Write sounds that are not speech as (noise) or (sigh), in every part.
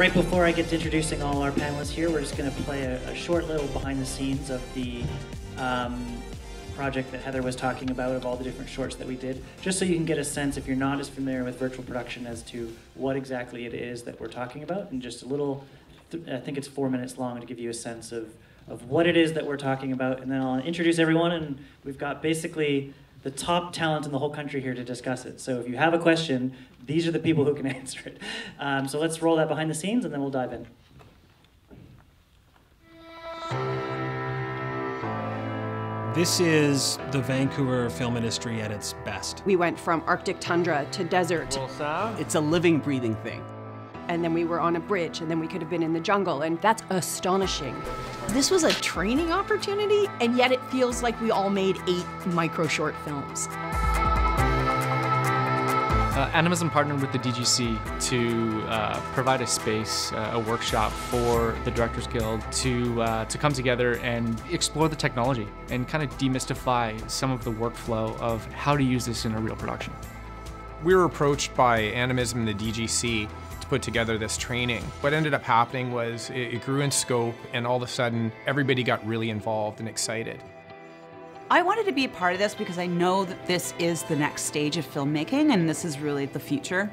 right before I get to introducing all our panelists here, we're just going to play a, a, short little behind the scenes of the um, project that Heather was talking about, of all the different shorts that we did, just so you can get a sense, if you're not as familiar with virtual production, as to what exactly it is that we're talking about, and just a little, I think it's four minutes long to give you a sense of, of what it is that we're talking about, and then I'll introduce everyone, and we've got basically the top talent in the whole country here to discuss it. So if you have a question, these are the people who can (laughs) answer it. Um, so let's roll that behind the scenes, and then we'll dive in. This is the Vancouver film industry at its best. We went from Arctic tundra to desert. It's a living, breathing thing. And then we were on a bridge, and then we could have been in the jungle, and that's astonishing. This was a training opportunity, and yet it feels like we all made eight micro short films. Uh, Animism partnered with the DGC to uh, provide a space, uh, a workshop for the Directors Guild to uh, to come together and explore the technology and kind of demystify some of the workflow of how to use this in a real production. We were approached by Animism and the DGC to put together this training. What ended up happening was it, it grew in scope, and all of a sudden, everybody got really involved and excited. I wanted to be a part of this because I know that this is the next stage of filmmaking and this is really the future.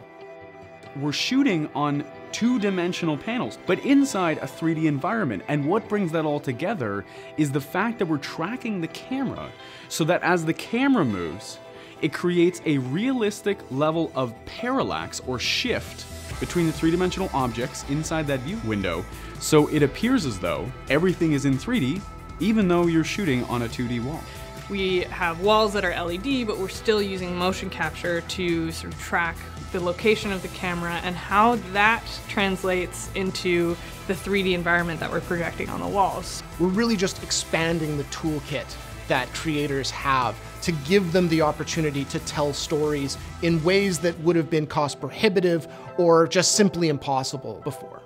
We're shooting on two dimensional panels, but inside a 3D environment. And what brings that all together is the fact that we're tracking the camera so that as the camera moves, it creates a realistic level of parallax or shift between the three dimensional objects inside that view window. So it appears as though everything is in 3D, even though you're shooting on a 2D wall. We have walls that are LED, but we're still using motion capture to sort of track the location of the camera and how that translates into the 3D environment that we're projecting on the walls. We're really just expanding the toolkit that creators have to give them the opportunity to tell stories in ways that would have been cost prohibitive or just simply impossible before.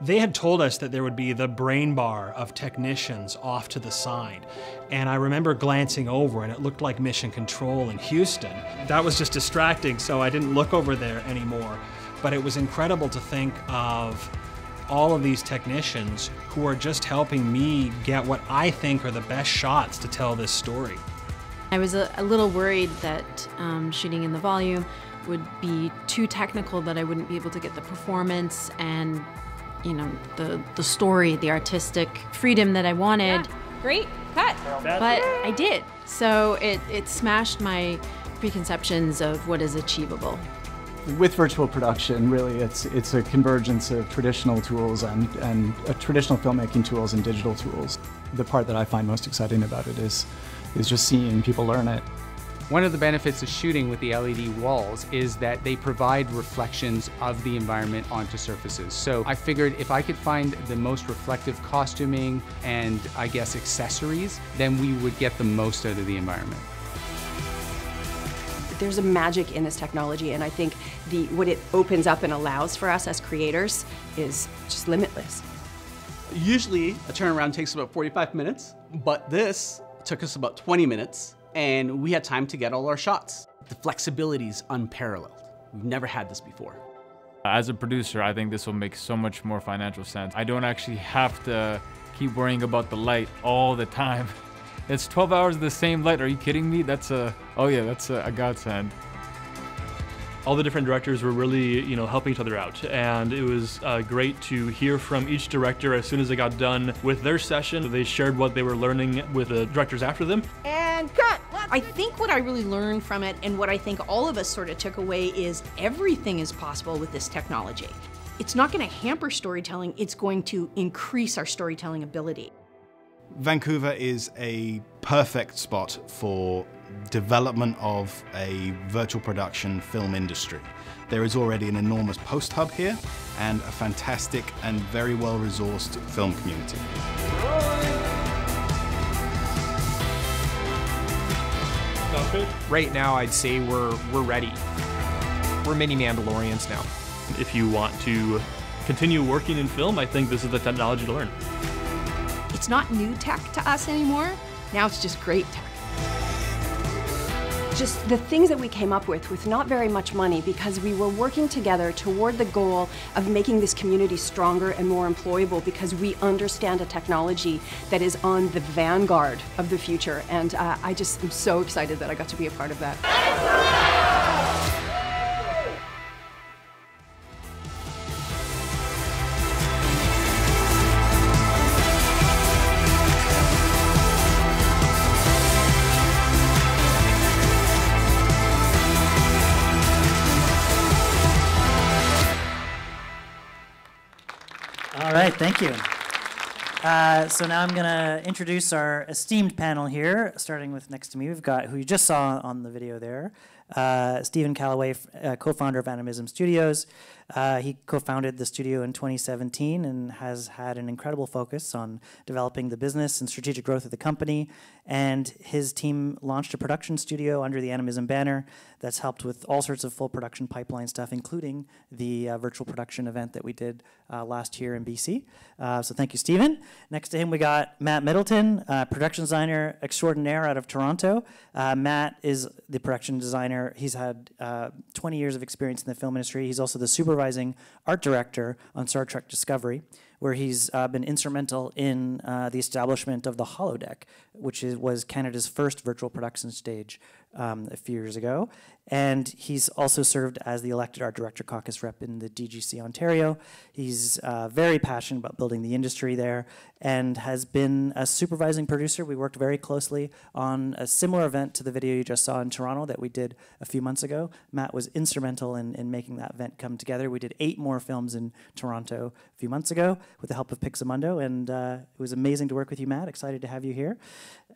They had told us that there would be the brain bar of technicians off to the side. And I remember glancing over and it looked like Mission Control in Houston. That was just distracting, so I didn't look over there anymore. But it was incredible to think of all of these technicians who are just helping me get what I think are the best shots to tell this story. I was a, a little worried that um, shooting in the volume would be too technical that I wouldn't be able to get the performance and you know, the, the story, the artistic freedom that I wanted. Yeah, great, cut. But I did. So it, it smashed my preconceptions of what is achievable. With virtual production, really, it's it's a convergence of traditional tools and, and uh, traditional filmmaking tools and digital tools. The part that I find most exciting about it is, is just seeing people learn it. One of the benefits of shooting with the LED walls is that they provide reflections of the environment onto surfaces. So I figured if I could find the most reflective costuming and I guess accessories, then we would get the most out of the environment. There's a magic in this technology and I think the what it opens up and allows for us as creators is just limitless. Usually a turnaround takes about 45 minutes, but this took us about 20 minutes and we had time to get all our shots. The flexibility is unparalleled. We've never had this before. As a producer, I think this will make so much more financial sense. I don't actually have to keep worrying about the light all the time. (laughs) It's 12 hours of the same light. Are you kidding me? That's a, oh yeah, that's a, a godsend all the different directors were really, you know, helping each other out. And it was uh, great to hear from each director as soon as they got done with their session. They shared what they were learning with the directors after them. And cut! I think what I really learned from it and what I think all of us sort of took away is everything is possible with this technology. It's not going to hamper storytelling, it's going to increase our storytelling ability. Vancouver is a perfect spot for development of a virtual production film industry. There is already an enormous post hub here and a fantastic and very well resourced film community. Right now, I'd say we're, we're ready. We're mini Mandalorians now. If you want to continue working in film, I think this is the technology to learn. It's not new tech to us anymore. Now it's just great tech. just the things that we came up with with not very much money because we were working together toward the goal of making this community stronger and more employable because we understand a technology that is on the vanguard of the future. And uh, I just am so excited that I got to be a part of that. Thank you. Uh, so now I'm going to introduce our esteemed panel here, starting with next to me. We've got who you just saw on the video there, uh, Stephen Kelloway, uh, co-founder of Animism Studios. Uh, he co-founded the studio in 2017 and has had an incredible focus on developing the business and strategic growth of the company. And his team launched a production studio under the Animism banner that's helped with all sorts of full production pipeline stuff, including the uh, virtual production event that we did uh, last year in BC. Uh, so thank you, Stephen. Next to him, we got Matt Middleton, uh, production designer extraordinaire out of Toronto. Uh, Matt is the production designer. He's had uh, 20 years of experience in the film industry. He's also the supervising art director on Star Trek Discovery where he's uh, been instrumental in uh, the establishment of the holodeck, which is, was Canada's first virtual production stage um, a few years ago. And he's also served as the elected art director caucus rep in the DGC Ontario. He's uh, very passionate about building the industry there and has been a supervising producer. We worked very closely on a similar event to the video you just saw in Toronto that we did a few months ago. Matt was instrumental in, in making that event come together. We did eight more films in Toronto a few months ago with the help of Pixomondo, and uh, it was amazing to work with you, Matt. Excited to have you here.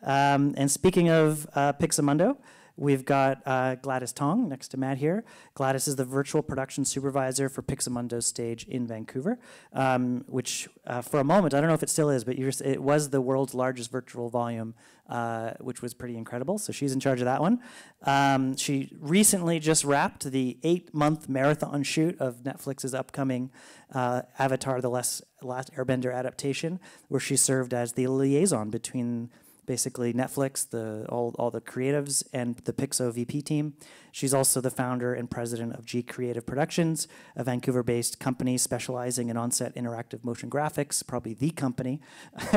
Um, and speaking of uh, Pixomondo, We've got uh, Gladys Tong next to Matt here. Gladys is the virtual production supervisor for Pixomondo's stage in Vancouver, um, which uh, for a moment, I don't know if it still is, but it was the world's largest virtual volume, uh, which was pretty incredible. So she's in charge of that one. Um, she recently just wrapped the eight month marathon shoot of Netflix's upcoming uh, Avatar The Last Airbender adaptation, where she served as the liaison between basically Netflix, the all, all the creatives, and the Pixo VP team. She's also the founder and president of G Creative Productions, a Vancouver-based company specializing in on-set interactive motion graphics, probably the company. (laughs)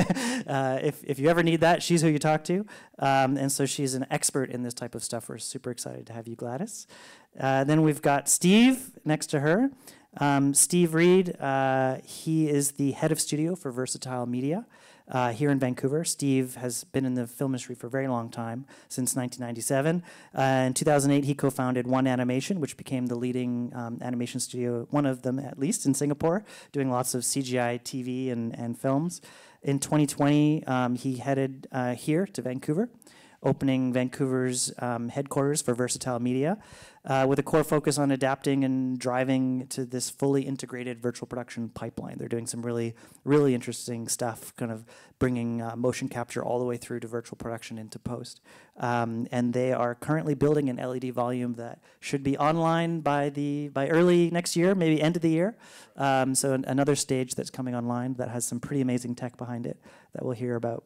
uh, if, if you ever need that, she's who you talk to. Um, and so she's an expert in this type of stuff. We're super excited to have you, Gladys. Uh, then we've got Steve next to her. Um, Steve Read, uh, he is the head of studio for Versatile Media uh, here in Vancouver. Steve has been in the film industry for a very long time, since 1997. Uh, in 2008, he co-founded One Animation, which became the leading um, animation studio, one of them at least, in Singapore, doing lots of CGI TV and, and films. In 2020, um, he headed uh, here to Vancouver, opening Vancouver's um, headquarters for Versatile Media uh, with a core focus on adapting and driving to this fully integrated virtual production pipeline. They're doing some really, really interesting stuff, kind of bringing uh, motion capture all the way through to virtual production into post. Um, and they are currently building an LED volume that should be online by the by early next year, maybe end of the year. Um, so an, another stage that's coming online that has some pretty amazing tech behind it that we'll hear about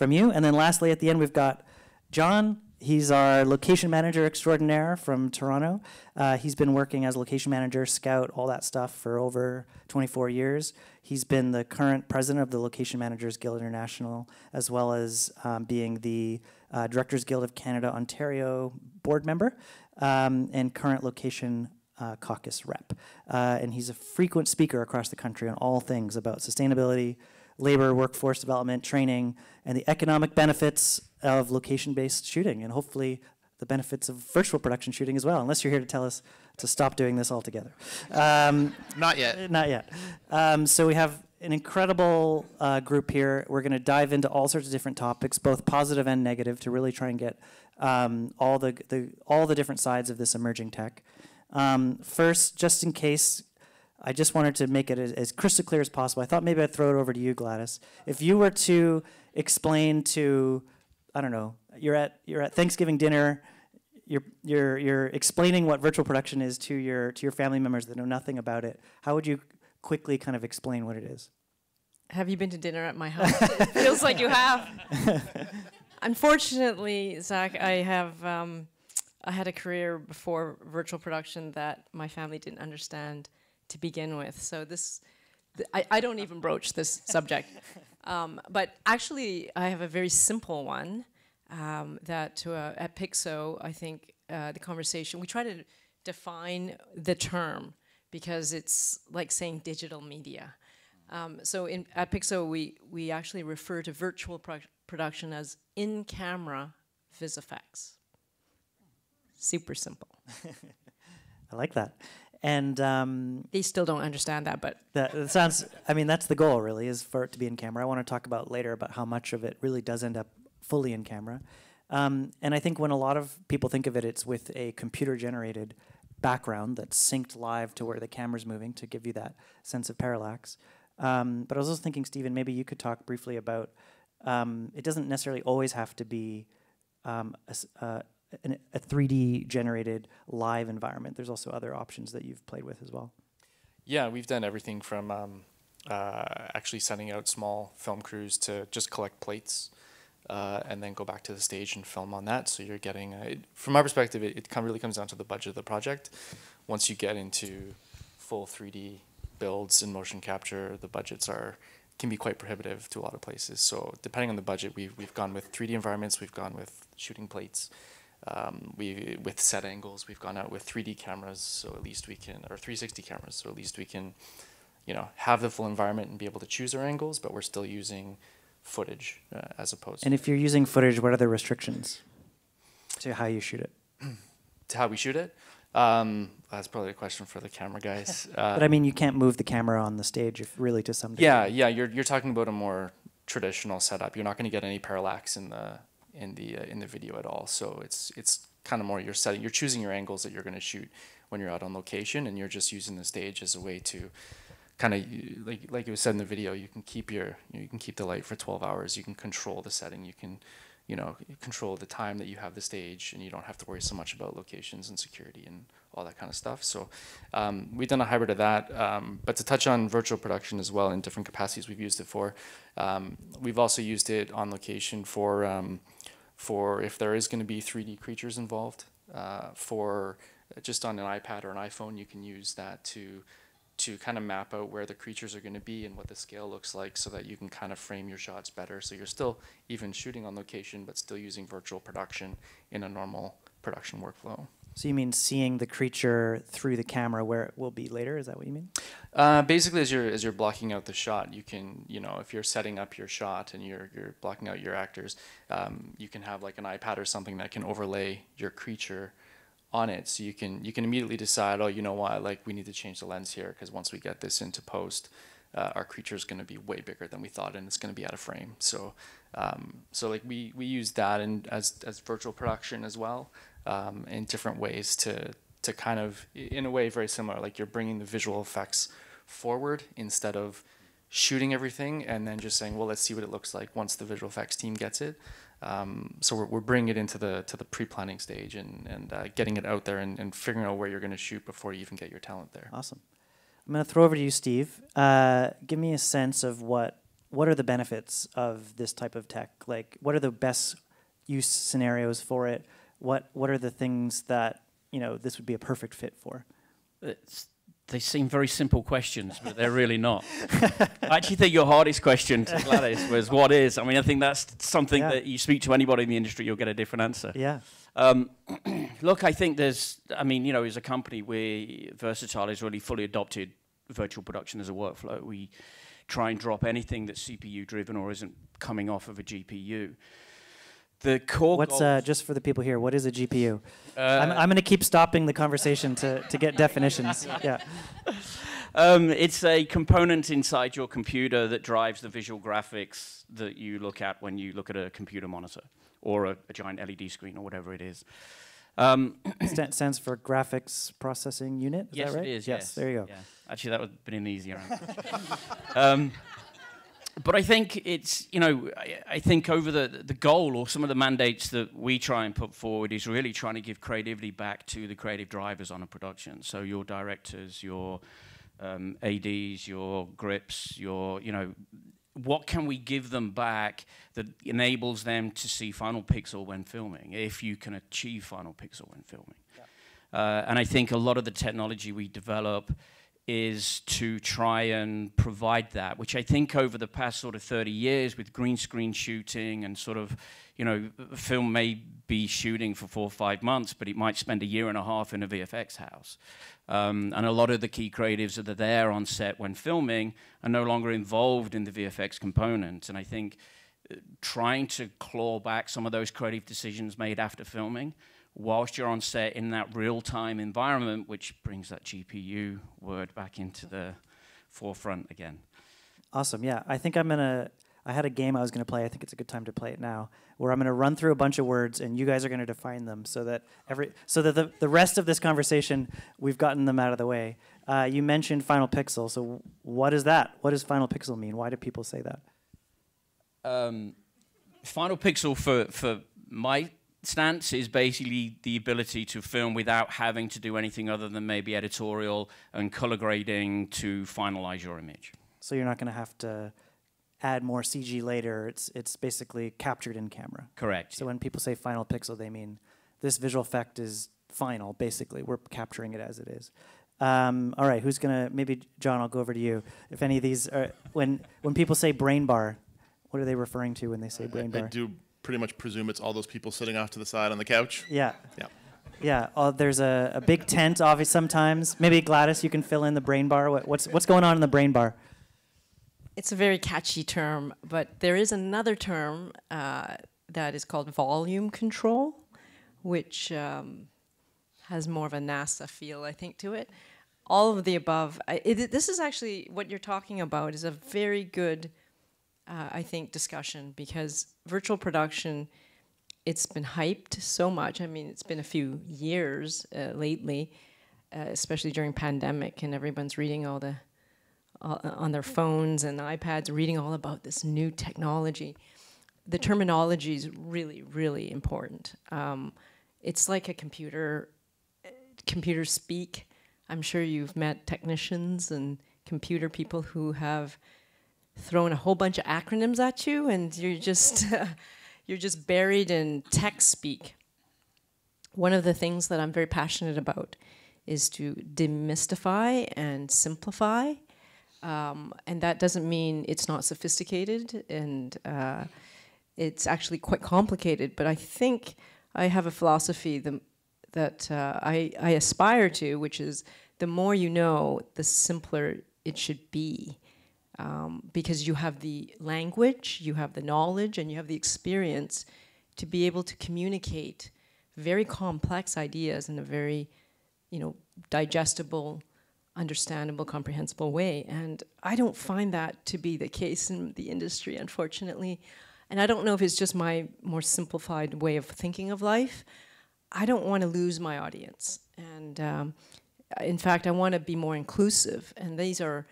from you. And then lastly, at the end, we've got John He's our location manager extraordinaire from Toronto. Uh, he's been working as a location manager, scout, all that stuff for over 24 years. He's been the current president of the Location Managers Guild International, as well as um, being the uh, Directors Guild of Canada Ontario board member um, and current location uh, caucus rep. Uh, and he's a frequent speaker across the country on all things about sustainability, labor, workforce development, training, and the economic benefits of location-based shooting, and hopefully the benefits of virtual production shooting as well, unless you're here to tell us to stop doing this altogether. Um, not yet. (laughs) Not yet. Um, so we have an incredible uh, group here. We're going to dive into all sorts of different topics, both positive and negative, to really try and get um, all the, the all the different sides of this emerging tech. Um, first, just in case I just wanted to make it as, as, crystal clear as possible. I thought maybe I'd throw it over to you, Gladys. If you were to explain to, I don't know, you're at you're at Thanksgiving dinner, you're you're you're explaining what virtual production is to your to your family members that know nothing about it. How would you quickly kind of explain what it is? Have you been to dinner at my house? it feels like you have. (laughs) Unfortunately, Zach, I have um, I had a career before virtual production that my family didn't understand to begin with. So this, th I, I don't even broach this subject. (laughs) Um, but actually, I have a very simple one um, that uh, at Pixo, I think uh, the conversation we try to define the term because it's like saying digital media. Um, so in, at Pixo, we, we actually refer to virtual pro production as in-camera vis effects. Super simple. (laughs) I like that. And um, they still don't understand that, but that, that, sounds. I mean, that's the goal, really, is for it to be in camera. I want to talk about later about how much of it really does end up fully in camera. Um, and I think when a lot of people think of it, it's with a computer-generated background that's synced live to where the camera's moving to give you that sense of parallax. Um, but I was also thinking, Stephen, maybe you could talk briefly about um, it doesn't necessarily always have to be um, a, uh, a 3D generated live environment. There's also other options that you've played with as well. Yeah, we've done everything from um, uh, actually sending out small film crews to just collect plates uh, and then go back to the stage and film on that. So you're getting, uh, from my perspective, it, it really comes down to the budget of the project. Once you get into full 3D builds and motion capture, the budgets are can be quite prohibitive to a lot of places. So depending on the budget, we've, we've gone with 3D environments, we've gone with shooting plates, um, we with set angles, we've gone out with 3D cameras, so at least we can, or 360 cameras, so at least we can, you know, have the full environment and be able to choose our angles, but we're still using footage uh, as opposed. And if you're using footage, what are the restrictions to how you shoot it? (clears throat) to how we shoot it? Um, that's probably a question for the camera guys. (laughs) Uh, but I mean, you can't move the camera on the stage, if really, to some degree. Yeah, yeah. You're you're talking about a more traditional setup. You're not going to get any parallax in the in the uh, in the video at all. So it's it's kind of more you're setting, you're choosing your angles that you're going to shoot when you're out on location, and you're just using the stage as a way to kind of like like it was said in the video. You can keep your you can keep the light for 12 hours. You can control the setting. You can you know, control the time that you have the stage and you don't have to worry so much about locations and security and all that kind of stuff. So um, we've done a hybrid of that. Um, but to touch on virtual production as well in different capacities we've used it for, um, we've also used it on location for, um, for if there is going to be 3D creatures involved. Uh, for just on an iPad or an iPhone, you can use that to to kind of map out where the creatures are going to be and what the scale looks like so that you can kind of frame your shots better. So you're still even shooting on location, but still using virtual production in a normal production workflow. So you mean seeing the creature through the camera where it will be later? Is that what you mean? Uh, basically, as you're as you're blocking out the shot, you can you know if you're setting up your shot and you're you're blocking out your actors, um, you can have like an iPad or something that can overlay your creature on it so you can you can immediately decide oh you know what like we need to change the lens here because once we get this into post uh, our creature is going to be way bigger than we thought and it's going to be out of frame so um, so like we we use that and as as virtual production as well um, in different ways to to kind of in a way very similar like you're bringing the visual effects forward instead of shooting everything and then just saying well let's see what it looks like once the visual effects team gets it um, so we're, we're bringing it into the to the pre-planning stage and and uh, getting it out there and, and figuring out where you're going to shoot before you even get your talent there. Awesome. I'm going to throw over to you, Steve. Uh, give me a sense of what what are the benefits of this type of tech? Like, what are the best use scenarios for it? What what are the things that you know this would be a perfect fit for? It's they seem very simple questions, but they're really not. I actually think your hardest question to Gladys was what is. I mean, I think that's something yeah. that you speak to anybody in the industry, you'll get a different answer. Yeah. Um, (clears throat) look, I think there's, I mean, you know, as a company, we Versatile has really fully adopted virtual production as a workflow. We try and drop anything that's CPU driven or isn't coming off of a GPU the core. What's uh, just for the people here? What is a GPU? Uh, I'm, I'm going to keep stopping the conversation to to get definitions. (laughs) Yeah. Um, it's a component inside your computer that drives the visual graphics that you look at when you look at a computer monitor or a, a giant LED screen or whatever it is. Um, (clears throat) St stands for graphics processing unit. Is yes, that right? it is. Yes, yes. there you go. Yeah. Actually, that would have been an easier answer. (laughs) um, but I think it's, you know, I, I, think over the, the goal or some of the mandates that we try and put forward is really trying to give creativity back to the creative drivers on a production. So your directors, your um, ADs, your grips, your, you know, what can we give them back that enables them to see Final Pixel when filming, if you can achieve Final Pixel when filming? Uh, and I think a lot of the technology we develop is to try and provide that, which I think over the past sort of 30 years with green screen shooting and sort of, you know, film may be shooting for four or five months, but it might spend a year and a half in a VFX house. Um, and a lot of the key creatives that are there on set when filming are no longer involved in the VFX component. And I think uh, trying to claw back some of those creative decisions made after filming whilst you're on set in that real-time environment, which brings that GPU word back into the forefront again. Awesome. Yeah, I think I'm gonna. I had a game I was gonna play. I think it's a good time to play it now, where I'm gonna run through a bunch of words, and you guys are gonna define them, so that every so that the the rest of this conversation we've gotten them out of the way. Uh, you mentioned Final Pixel. So what is that? What does Final Pixel mean? Why do people say that? Um, Final Pixel for for my stance is basically the ability to film without having to do anything other than maybe editorial and color grading to finalize your image. So you're not gonna have to add more CG later. It's it's basically captured in camera. Correct. So when people say Final Pixel, they mean this visual effect is final. Basically, we're capturing it as it is. Um, all right, who's gonna? Maybe John. I'll go over to you. If any of these are when when people say brain bar, what are they referring to when they say brain I bar? do pretty much presume it's all those people sitting off to the side on the couch. Yeah. Yeah. Yeah. Uh, there's a, a big tent. Obviously, sometimes maybe Gladys, you can fill in the brain bar. What, what's what's going on in the brain bar? It's a very catchy term, but there is another term uh, that is called volume control, which um, has more of a NASA feel, I think, to it. All of the above. I, it, this is actually what you're talking about is a very good, uh, I think, discussion because virtual production, it's been hyped so much. I mean, it's been a few years uh, lately, uh, especially during pandemic, and everyone's reading all the uh, on their phones and iPads, reading all about this new technology. The terminology is really, really important. Um, it's like a computer, computer speak. I'm sure you've met technicians and computer people who have thrown a whole bunch of acronyms at you, and you're just (laughs) you're just buried in tech speak. One of the things that I'm very passionate about is to demystify and simplify. Um, and that doesn't mean it's not sophisticated and uh, it's actually quite complicated. But I think I have a philosophy the, that uh, I, I aspire to, which is the more you know, the simpler it should be. Um, because you have the language, you have the knowledge, and you have the experience to be able to communicate very complex ideas in a very, you know, digestible, understandable, comprehensible way. And I don't find that to be the case in the industry, unfortunately. And I don't know if it's just my more simplified way of thinking of life. I don't want to lose my audience. And um, in fact, I want to be more inclusive. And these are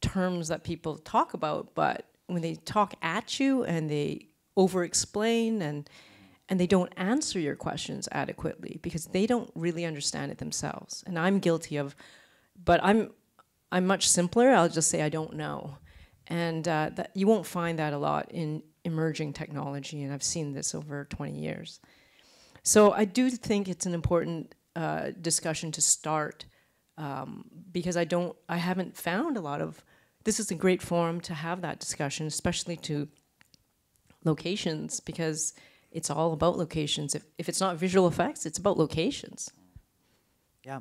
terms that people talk about, but when they talk at you and they over explain and and they don't answer your questions adequately because they don't really understand it themselves. And I'm guilty of but I'm I'm much simpler. I'll just say I don't know. And uh, that you won't find that a lot in emerging technology, and I've seen this over 20 years. So I do think it's an important uh, discussion to start um, because I don't, I haven't found a lot of. This is a great forum to have that discussion, especially to locations, because it's all about locations. If if it's not visual effects, it's about locations. Yeah.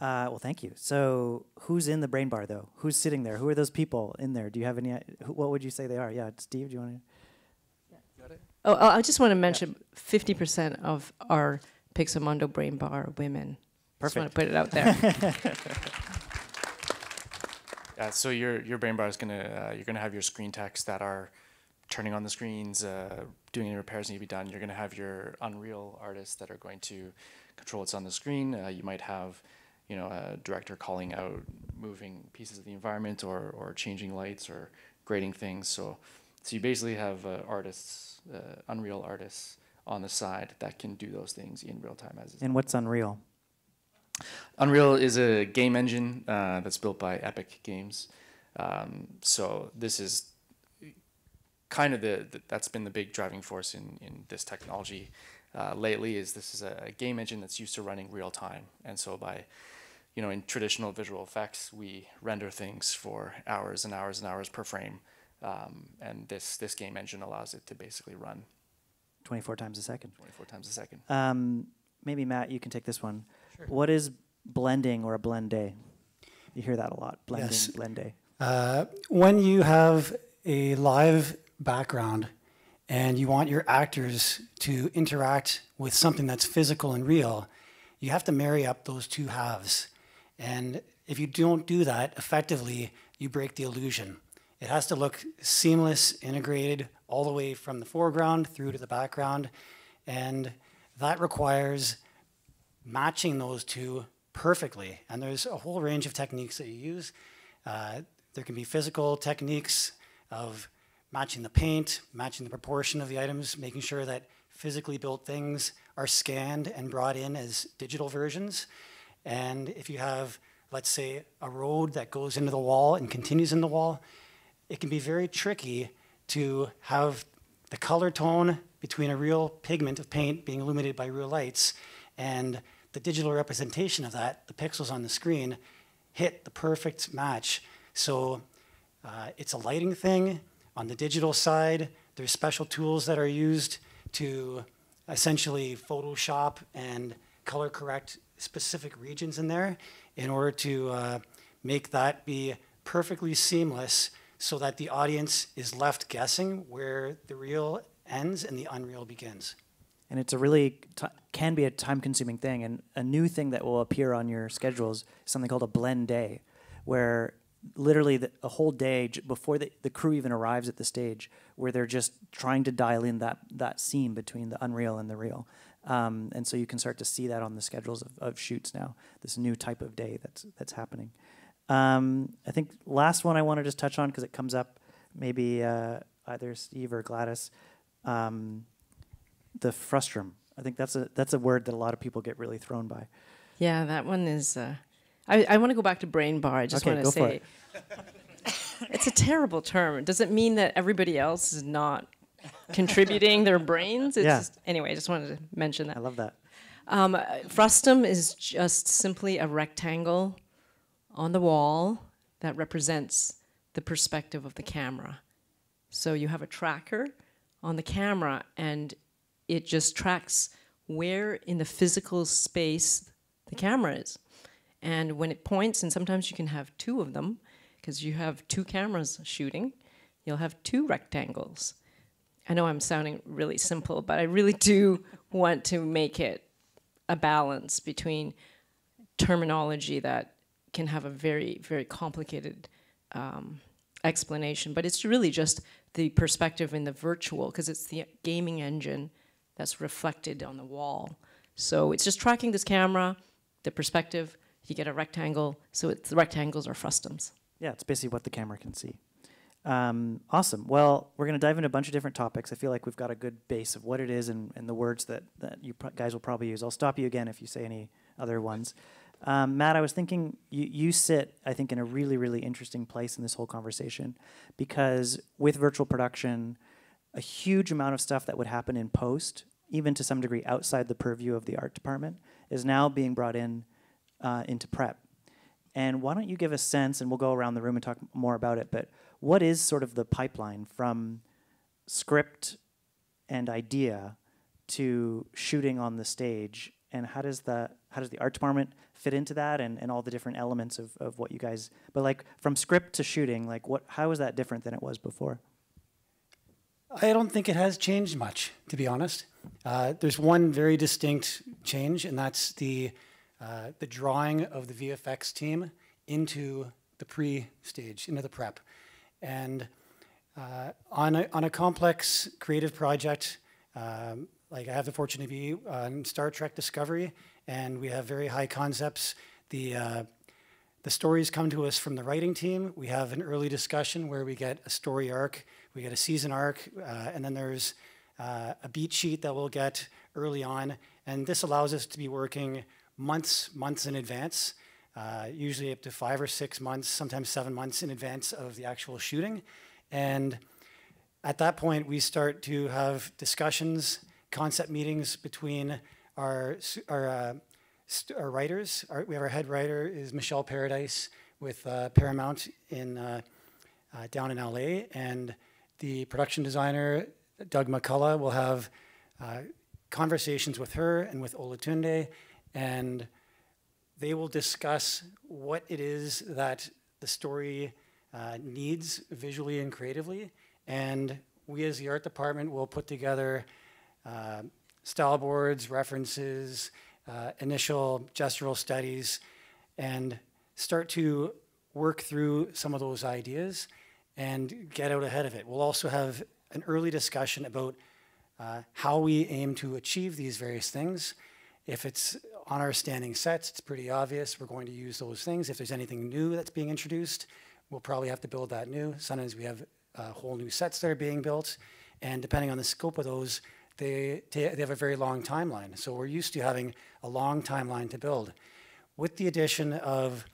Uh, well, thank you. So, who's in the brain bar though? Who's sitting there? Who are those people in there? Do you have any? who- What would you say they are? Yeah, Steve, do you want to? Yeah. Oh, I I just want to mention 50% of our Pixomondo brain bar are women. Just want to put it out there. (laughs) Yeah, so your your brain bar is gonna uh, you're gonna have your screen techs that are turning on the screens, uh, doing any repairs that need to be done. You're gonna have your Unreal artists that are going to control what's on the screen. Uh, you might have, you know, a director calling out moving pieces of the environment or or changing lights or grading things. So so you basically have uh, artists, uh, Unreal artists on the side that can do those things in real time as And what's Unreal? Unreal is a game engine uh, that's built by Epic Games. Um, so this is kind of the, the, that's been the big driving force in, in this technology uh, lately is this is a game engine that's used to running real time. And so by, you know, in traditional visual effects, we render things for hours and hours and hours per frame. Um, and this, this game engine allows it to basically run 24 times a second. 24 times a second. Um, maybe Matt, you can take this one. Sure. What is blending or a blend day? You hear that a lot. Blending, Yes. blend day. Uh, when you have a live background and you want your actors to interact with something that's physical and real, you have to marry up those two halves. And if you don't do that effectively, you break the illusion. It has to look seamless, integrated, all the way from the foreground through to the background. And that requires matching those two perfectly. And there's a whole range of techniques that you use. Uh, there can be physical techniques of matching the paint, matching the proportion of the items, making sure that physically built things are scanned and brought in as digital versions. And if you have, let's say, a road that goes into the wall and continues in the wall, it can be very tricky to have the color tone between a real pigment of paint being illuminated by real lights and the digital representation of that, the pixels on the screen, hit the perfect match. So uh, it's a lighting thing. On the digital side, there's special tools that are used to essentially Photoshop and color correct specific regions in there in order to uh, make that be perfectly seamless so that the audience is left guessing where the real ends and the unreal begins. And it's a really can be a time-consuming thing. And a new thing that will appear on your schedules is something called a blend day, where literally the, a whole day before the, the crew even arrives at the stage, where they're just trying to dial in that that scene between the unreal and the real. Um, and so you can start to see that on the schedules of, of shoots now. This new type of day that's that's happening. Um, I think last one I want to just touch on because it comes up maybe uh, either Steve or Gladys. Um, the frustrum. I think that's a that's a word that a lot of people get really thrown by. Yeah, that one is. Uh, I, I want to go back to brain bar. I just Okay, want to say it. it's a terrible term. Does it mean that everybody else is not contributing their brains? It's Yeah. Just, anyway, I just wanted to mention that. I love that. Um, frustum is just simply a rectangle on the wall that represents the perspective of the camera. So you have a tracker on the camera, and it just tracks where in the physical space the camera is. And when it points, and sometimes you can have two of them, because you have two cameras shooting, you'll have two rectangles. I know I'm sounding really simple, but I really do want to make it a balance between terminology that can have a very, very complicated um, explanation, but it's really just the perspective in the virtual, because it's the gaming engine that's reflected on the wall. So it's just tracking this camera, the perspective, you get a rectangle, so it's, the rectangles are frustums. Yeah, it's basically what the camera can see. Um, awesome. Well, we're going to dive into a bunch of different topics. I feel like we've got a good base of what it is and, and the words that, that you guys will probably use. I'll stop you again if you say any other ones. Um, Matt, I was thinking you, you sit, I think, in a really, really interesting place in this whole conversation because with virtual production, a huge amount of stuff that would happen in post, even to some degree outside the purview of the art department, is now being brought in uh, into prep. And why don't you give a sense, and we'll go around the room and talk more about it, but what is sort of the pipeline from script and idea to shooting on the stage, and how does the how does the art department fit into that, and, and all the different elements of, of what you guys, but like from script to shooting, like what how is that different than it was before? I don't think it has changed much, to be honest. Uh, there's one very distinct change, and that's the uh, the drawing of the VFX team into the pre-stage, into the prep. And uh, on a, on a complex creative project, um, like I have the fortune to be on Star Trek Discovery, and we have very high concepts. The uh, the stories come to us from the writing team. We have an early discussion where we get a story arc, we get a season arc, uh, and then there's uh, a beat sheet that we'll get early on. And this allows us to be working months, months in advance, uh, usually up to five or six months, sometimes seven months in advance of the actual shooting. And at that point, we start to have discussions, concept meetings between our, our, uh, our writers. Our, we have our head writer is Michelle Paradise with uh, Paramount in uh, down in LA, and the production designer Doug McCullough will have uh, conversations with her and with Olatunde, and they will discuss what it is that the story uh, needs visually and creatively. And we as the art department will put together uh, style boards, references, uh, initial gestural studies, and start to work through some of those ideas and get out ahead of it. We'll also have an early discussion about uh, how we aim to achieve these various things. If it's on our standing sets, it's pretty obvious we're going to use those things. If there's anything new that's being introduced, we'll probably have to build that new. Sometimes we have uh, whole new sets that are being built, and depending on the scope of those, they, they have a very long timeline. So we're used to having a long timeline to build. With the addition of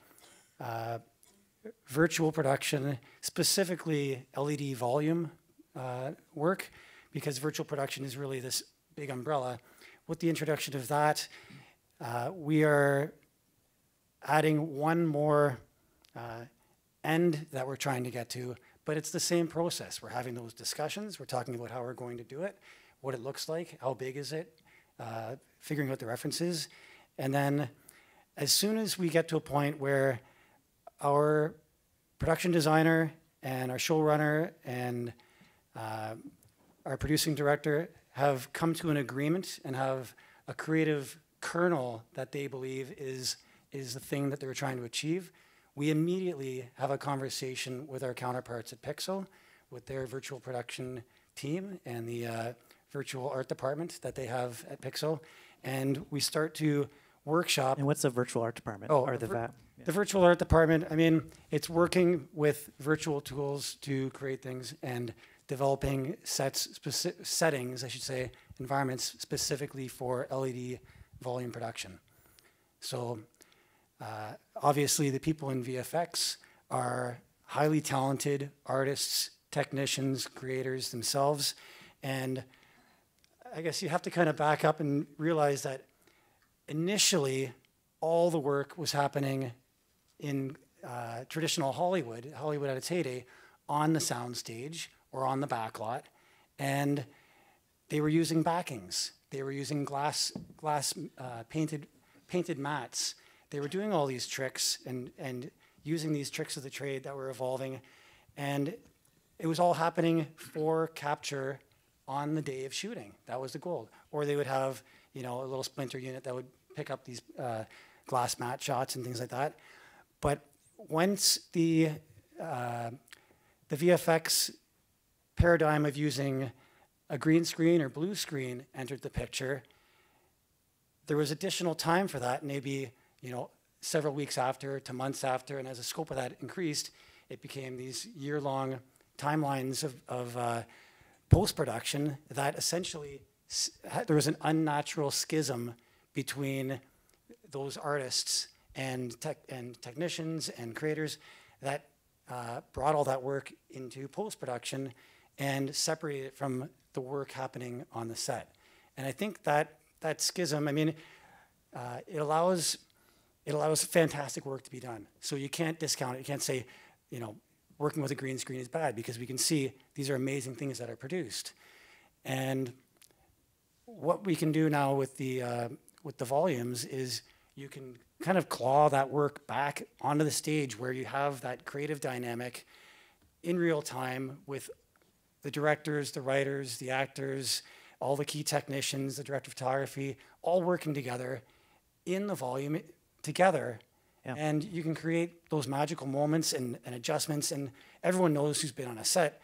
uh, virtual production, specifically LED volume uh, work, because virtual production is really this big umbrella. With the introduction of that, uh, we are adding one more uh, end that we're trying to get to, but it's the same process. We're having those discussions. We're talking about how we're going to do it, what it looks like, how big is it, uh, figuring out the references. And then as soon as we get to a point where our production designer and our showrunner and uh, our producing director have come to an agreement and have a creative kernel that they believe is, is the thing that they're trying to achieve, we immediately have a conversation with our counterparts at Pixo, with their virtual production team and the uh, virtual art department that they have at Pixo, and we start to workshop. And what's the virtual art department? Oh, or the vir- The virtual art department, I mean, it's working with virtual tools to create things and developing sets, settings, I should say, environments specifically for LED volume production. So uh, obviously the people in VFX are highly talented artists, technicians, creators themselves. And I guess you have to kind of back up and realize that initially all the work was happening in uh, traditional Hollywood, Hollywood at its heyday, on the soundstage or on the backlot. And they were using backings. They were using glass, glass uh, painted, painted mats. They were doing all these tricks and, and using these tricks of the trade that were evolving. And it was all happening for capture on the day of shooting. That was the goal. Or they would have, you know, a little splinter unit that would pick up these uh, glass mat shots and things like that. But once the uh, the VFX paradigm of using a green screen or blue screen entered the picture, there was additional time for that, maybe you know several weeks after to months after, and as the scope of that increased, it became these year-long timelines of, of uh, post-production that essentially there was an unnatural schism between those artists and tech and technicians and creators that uh, brought all that work into post-production and separated it from the work happening on the set. And I think that that schism, I mean, uh, it allows it allows fantastic work to be done. So you can't discount it. You can't say, you know, working with a green screen is bad because we can see these are amazing things that are produced. And what we can do now with the uh, with the volumes is you can kind of claw that work back onto the stage where you have that creative dynamic in real time with the directors, the writers, the actors, all the key technicians, the director of photography, all working together in the volume together. Yeah. And you can create those magical moments and, and adjustments. And everyone knows who's been on a set.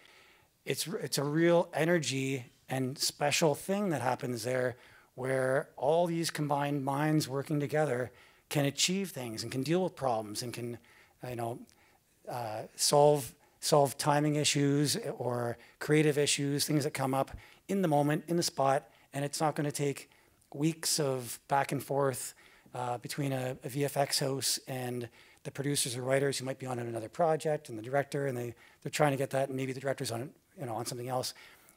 It's, it's a real energy and special thing that happens there where all these combined minds working together can achieve things and can deal with problems and can, you know, uh, solve solve timing issues or creative issues, things that come up in the moment, in the spot, and it's not going to take weeks of back and forth uh, between a, a, VFX house and the producers or writers who might be on another project and the director, and they, they're trying to get that, and maybe the director's on you know, on something else,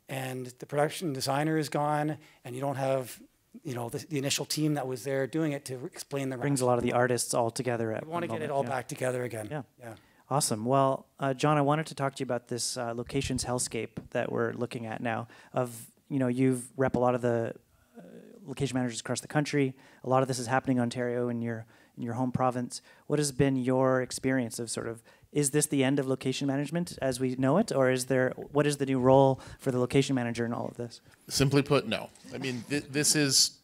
and the production designer is gone, and you don't have, you know, the, the initial team that was there doing it to explain the Brings a lot of the artists all together at We want to get it all yeah. back together again. Yeah. Yeah. Awesome. Well, uh, John, I wanted to talk to you about this uh, locations hellscape that we're looking at now. Of you know, you've rep a lot of the uh, location managers across the country. A lot of this is happening in Ontario in your in your home province. What has been your experience of sort of is this the end of location management as we know it, or is there what is the new role for the location manager in all of this? Simply put, no. I mean, th- this is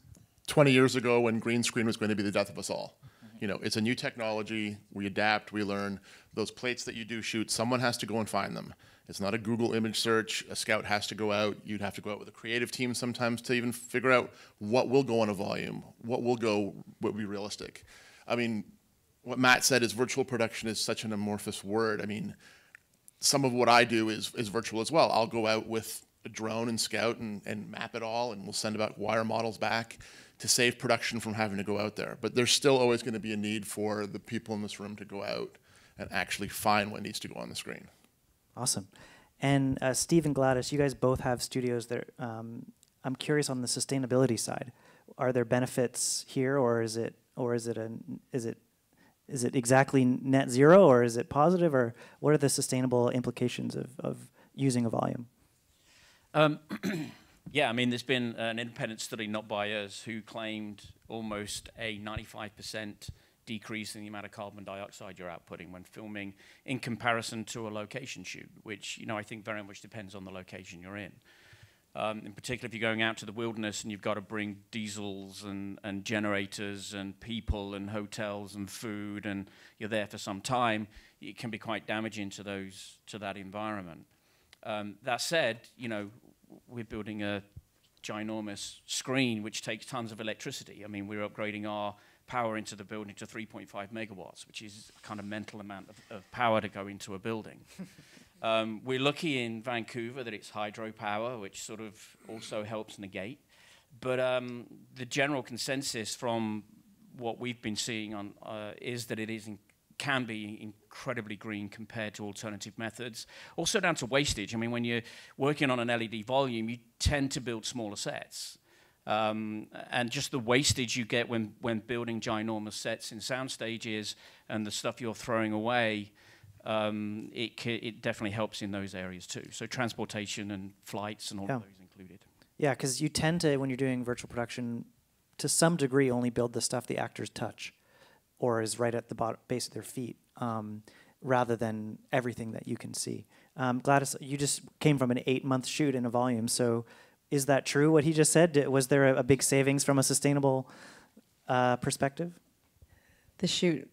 20 years ago when green screen was going to be the death of us all. You know, it's a new technology. We adapt, we learn. Those plates that you do shoot, someone has to go and find them. It's not a Google image search. A scout has to go out. You'd have to go out with a creative team sometimes to even figure out what will go on a volume, what will go, what will be realistic. I mean, what Matt said is virtual production is such an amorphous word. I mean, some of what I do is, is virtual as well. I'll go out with a drone and scout and, and map it all, and we'll send about wire models back to save production from having to go out there. But there's still always going to be a need for the people in this room to go out and actually find what needs to go on the screen. Awesome. And uh, Steve and Gladys, you guys both have studios that um, I'm curious on the sustainability side. Are there benefits here, or is it, or is it a, is it, is it exactly net zero, or is it positive, or what are the sustainable implications of, of using a volume? Um, (clears throat) yeah, I mean, there's been an independent study, not by us, who claimed almost a 95% decrease in the amount of carbon dioxide you're outputting when filming in comparison to a location shoot, which, you know, I think very much depends on the location you're in. Um, in particular, if you're going out to the wilderness and you've got to bring diesels and, and generators and people and hotels and food and you're there for some time, it can be quite damaging to those to that environment. Um, that said, you know, we're building a ginormous screen which takes tons of electricity. I mean, we're upgrading our power into the building to 3.5 megawatts, which is a kind of mental amount of, of power to go into a building. (laughs) um, we're lucky in Vancouver that it's hydropower, which sort of also helps negate. But um, the general consensus from what we've been seeing on uh, is that it is can be incredibly green compared to alternative methods. Also down to wastage. I mean, when you're working on an LED volume, you tend to build smaller sets. Um, and just the wastage you get when, when building ginormous sets in sound stages and the stuff you're throwing away, um, it, ca- it definitely helps in those areas too. So transportation and flights and all Yeah. of those included. Yeah, because you tend to, when you're doing virtual production, to some degree only build the stuff the actors touch or is right at the bottom, base of their feet, um, rather than everything that you can see. Um, Gladys, you just came from an eight month shoot in a volume, so is that true what he just said? Did- Was there a, a big savings from a sustainable uh, perspective? The shoot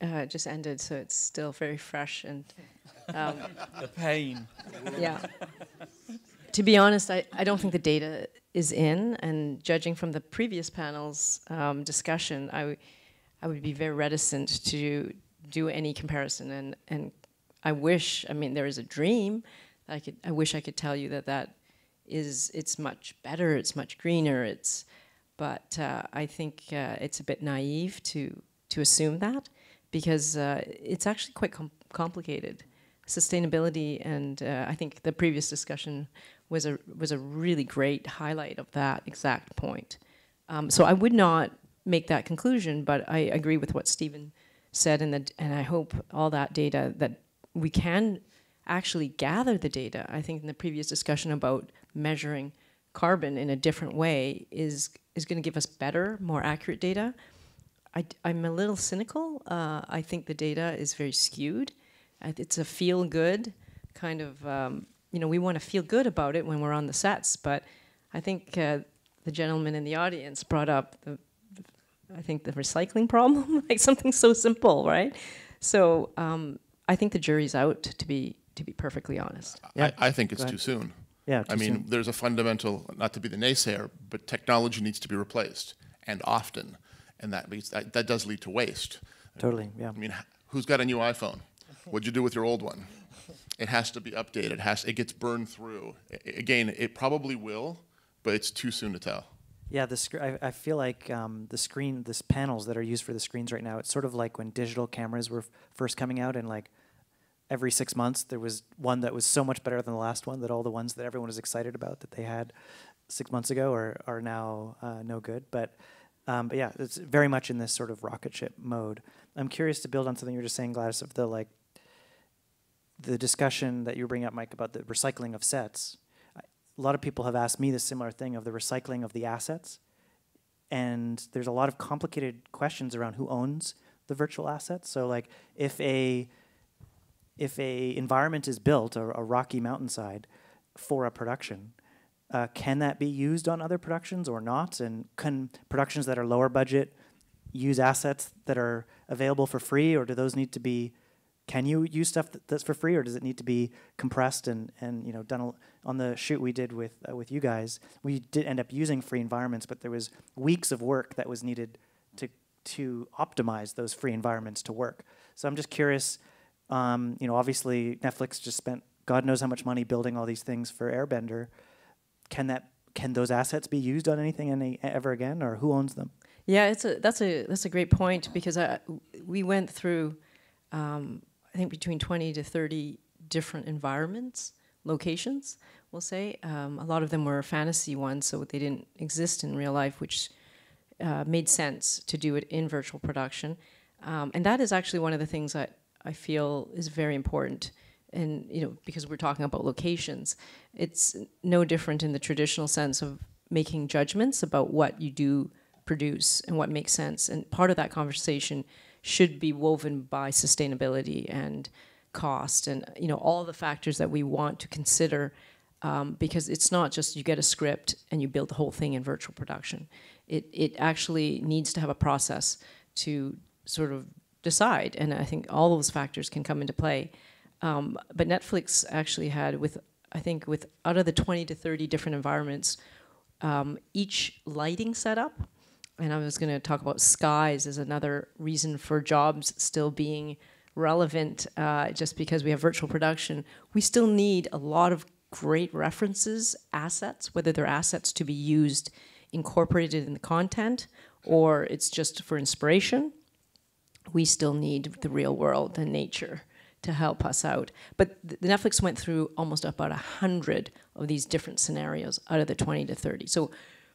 uh, just ended, so it's still very fresh and. Um, (laughs) The pain. Yeah. to be honest, I, I don't think the data is in, and judging from the previous panel's um, discussion, I, I would be very reticent to do any comparison. And, and I wish, I mean, there is a dream. I could, I wish I could tell you that that is, it's much better, it's much greener, it's, but uh, I think uh, it's a bit naive to, to assume that because uh, it's actually quite com- complicated. Sustainability, and uh, I think the previous discussion was a was a really great highlight of that exact point. Um, so I would not make that conclusion, but I agree with what Stephen said, and that, and I hope all that data that we can actually gather the data. I think in the previous discussion about measuring carbon in a different way is is going to give us better, more accurate data. I, am a little cynical. Uh, I think the data is very skewed. It's a feel good kind of, um, you know, we want to feel good about it when we're on the sets, but I think uh, the gentleman in the audience brought up the, I think the recycling problem, (laughs) like something so simple, right? So um, I think the jury's out, to be to be perfectly honest. I, I think it's too soon. Yeah, I mean, soon. there's a fundamental, not to be the naysayer, but technology needs to be replaced and often, and that leads that, that does lead to waste. Totally, yeah. I mean, who's got a new iPhone? What'd you do with your old one? It has to be updated. It has. It gets burned through. I- again, it probably will, but it's too soon to tell. Yeah, the sc- I, I feel like um, the screen, this panels that are used for the screens right now, it's sort of like when digital cameras were f- first coming out, and like every six months there was one that was so much better than the last one that all the ones that everyone was excited about that they had six months ago are, are now uh, no good. But, um, but yeah, it's very much in this sort of rocket ship mode. I'm curious to build on something you were just saying, Gladys, of the like the discussion that you bring up, Mike, about the recycling of sets. A lot of people have asked me the similar thing of the recycling of the assets. And there's a lot of complicated questions around who owns the virtual assets. So like if a if a environment is built, a, a rocky mountainside, for a production, uh, can that be used on other productions or not? And can productions that are lower budget use assets that are available for free, or do those need to be? Can you use stuff that, that's for free, or does it need to be compressed and, and you know done on the shoot we did with uh, with you guys? We did end up using free environments, but there was weeks of work that was needed to to optimize those free environments to work. So I'm just curious. Um, you know, obviously Netflix just spent God knows how much money building all these things for Airbender. Can that can those assets be used on anything any ever again, or who owns them? Yeah, it's a that's a that's a great point because I, we went through, um, I think between twenty to thirty different environments, locations. We'll say um, a lot of them were fantasy ones, so they didn't exist in real life, which uh, made sense to do it in virtual production. Um, and that is actually one of the things that I feel is very important. And you know, because we're talking about locations, it's no different in the traditional sense of making judgments about what you do produce and what makes sense. And part of that conversation should be woven by sustainability and cost and you know all the factors that we want to consider um, because it's not just you get a script and you build the whole thing in virtual production. It, it actually needs to have a process to sort of decide, and I think all those factors can come into play. Um, but Netflix actually had, with I think, with out of the 20 to 30 different environments, um, each lighting setup, and I was going to talk about skies as another reason for jobs still being relevant, uh, just because we have virtual production. We still need a lot of great references, assets, whether they're assets to be used incorporated in the content or it's just for inspiration. We still need the real world and nature to help us out. But the Netflix went through almost about a hundred of these different scenarios out of the 20 to 30. So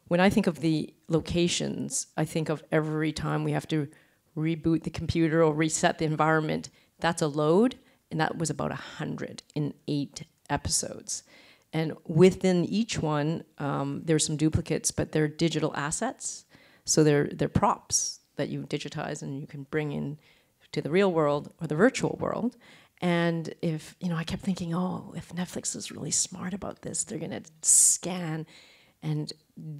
when I think of the locations, I think of every time we have to reboot the computer or reset the environment, that's a load, and that was about a hundred in eight episodes. And within each one, um, there's some duplicates, but they're digital assets. So they're, they're props that you digitize and you can bring in to the real world or the virtual world. And if, you know, I kept thinking, oh, if Netflix is really smart about this, they're going to scan and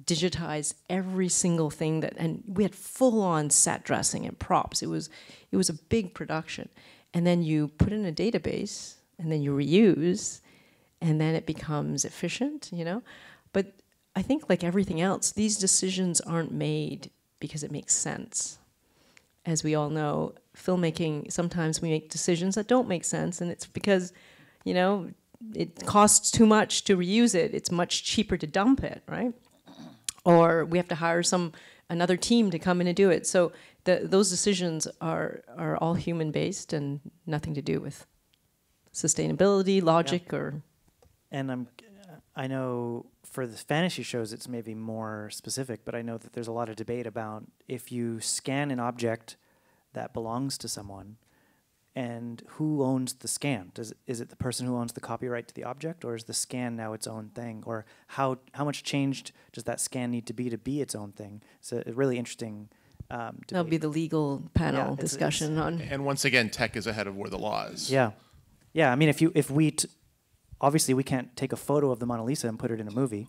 digitize every single thing that, and we had full on set dressing and props. It was, it was a big production. And then you put in a database and then you reuse and then it becomes efficient, you know? But I think like everything else, these decisions aren't made because it makes sense. As we all know, filmmaking, sometimes we make decisions that don't make sense, and it's because, you know, it costs too much to reuse it. It's much cheaper to dump it, right? Or we have to hire some another team to come in and do it. So the, those decisions are are all human based and nothing to do with sustainability, logic, yeah. or and I'm, I know for the fantasy shows it's maybe more specific, but I know that there's a lot of debate about if you scan an object that belongs to someone, and who owns the scan? Does is it the person who owns the copyright to the object, or is the scan now its own thing? Or how how much changed does that scan need to be to be its own thing? It's a really interesting. Um, That'll be the legal panel yeah, discussion it's, it's, on. And once again, tech is ahead of where the law is. Yeah, yeah. I mean, if you if we t- obviously we can't take a photo of the Mona Lisa and put it in a movie,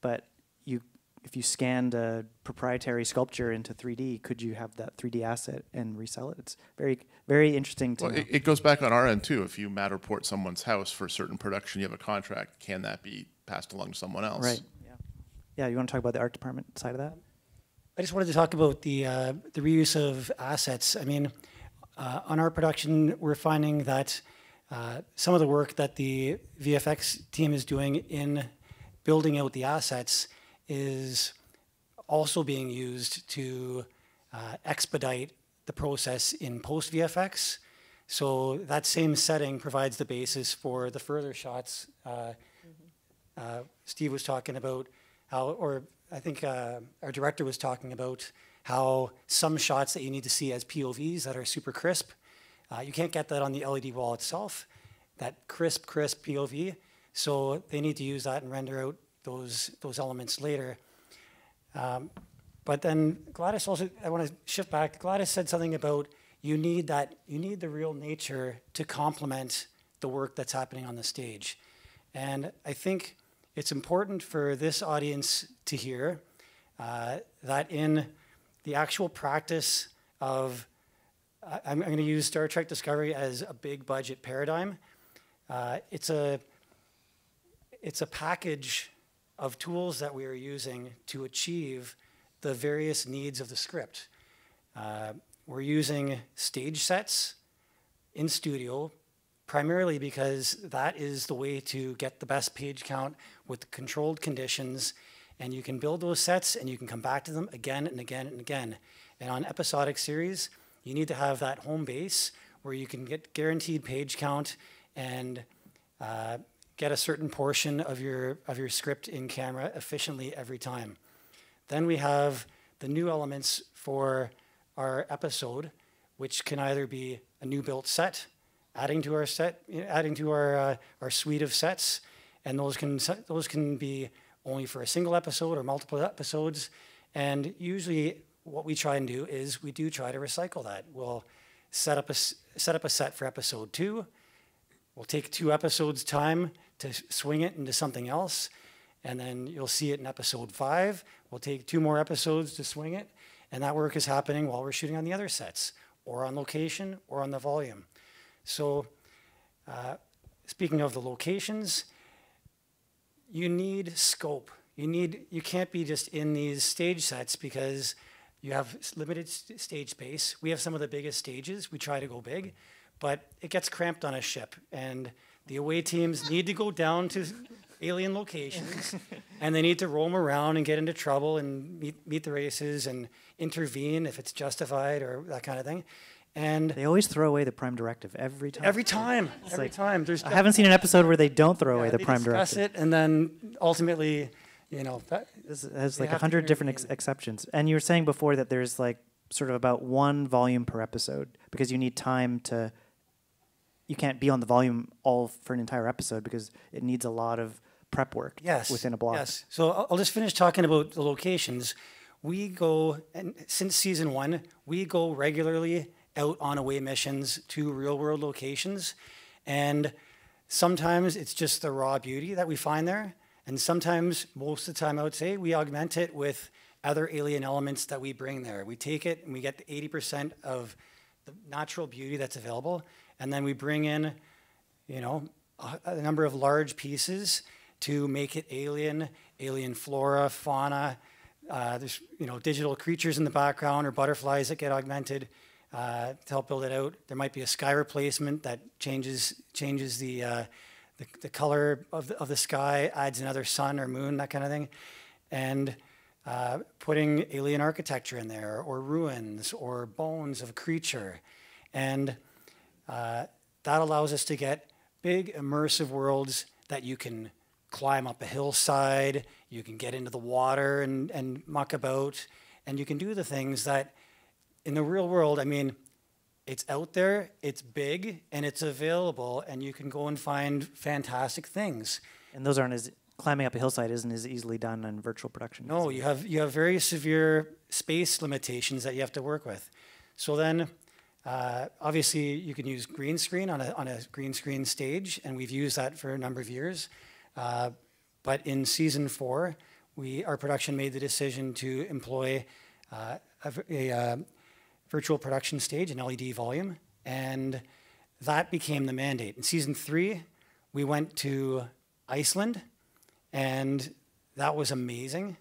but you if you scanned a proprietary sculpture into 3D, could you have that 3D asset and resell it? It's very very interesting to well, it, it, goes back on our end too. If you Matterport someone's house for a certain production, you have a contract. Can that be passed along to someone else? Right. Yeah. Yeah. You want to talk about the art department side of that? I just wanted to talk about the uh, the reuse of assets. I mean, uh, on our production, we're finding that uh, some of the work that the VFX team is doing in building out the assets is also being used to uh, expedite the process in post VFX. So that same setting provides the basis for the further shots. Uh, uh, Steve was talking about how, or I think uh, our director was talking about how some shots that you need to see as POVs that are super crisp, uh, you can't get that on the LED wall itself, that crisp, crisp POV. So they need to use that and render out those, those elements later. Um, but then Gladys also, I want to shift back. Gladys said something about you need that, you need the real nature to complement the work that's happening on the stage. And I think it's important for this audience to hear uh, that in the actual practice of, I- I'm going to use Star Trek Discovery as a big budget paradigm. Uh, it's a it's a package of tools that we are using to achieve the various needs of the script. Uh, we're using stage sets in studio primarily because that is the way to get the best page count with controlled conditions and you can build those sets and you can come back to them again and again and again and on episodic series you need to have that home base where you can get guaranteed page count and uh, get a certain portion of your of your script in camera efficiently every time then we have the new elements for our episode which can either be a new built set adding to our set, adding to our uh, our suite of sets, and those can those can be only for a single episode or multiple episodes. And usually, what we try and do is we do try to recycle that. We'll set up a set up a set for episode two. We'll take two episodes time to swing it into something else, and then you'll see it in episode five. We'll take two more episodes to swing it, and that work is happening while we're shooting on the other sets, or on location, or on the volume. So, uh, speaking of the locations, you need scope. You need you can't be just in these stage sets because you have limited st stage space. We have some of the biggest stages. We try to go big, but it gets cramped on a ship, and the away teams need to go down to alien locations, (laughs) and they need to roam around and get into trouble and meet meet the races and intervene if it's justified or that kind of thing. And they always throw away the prime directive every time. Every time, It's every like- time. There's I haven't seen an episode where they don't throw away Yeah, the they prime discuss directive. it, and then ultimately, you know, that, This has like a hundred different ex- exceptions. And you were saying before that there's like sort of about one volume per episode because you need time to. You can't be on the volume all for an entire episode because it needs a lot of prep work yes, within a block. Yes. So I'll, I'll just finish talking about the locations. We go, and since season one, we go regularly out on away missions to real world locations. And sometimes it's just the raw beauty that we find there. And sometimes, most of the time, I would say, we augment it with other alien elements that we bring there. We take it and we get the 80% of the natural beauty that's available. And then we bring in, you know, a, a number of large pieces to make it alien, alien flora, fauna. Uh, there's, you know, digital creatures in the background or butterflies that get augmented uh, to help build it out. There might be a sky replacement that changes changes the uh, the, the color of the, of the sky, adds another sun or moon, that kind of thing, and uh, putting alien architecture in there, or ruins, or bones of a creature, and uh, that allows us to get big immersive worlds that you can climb up a hillside, you can get into the water and, and muck about, and you can do the things that in the real world, I mean, it's out there, it's big, and it's available, and you can go and find fantastic things. And those aren't as climbing up a hillside isn't as easily done in virtual production. No, you have you have very severe space limitations that you have to work with. So then, uh, obviously, you can use green screen on a on a green screen stage, and we've used that for a number of years. Uh, but in season four, we our production made the decision to employ uh, a, a, uh, virtual production stage, an LED volume, and that became the mandate. In season three, we went to Iceland, and that was amazing.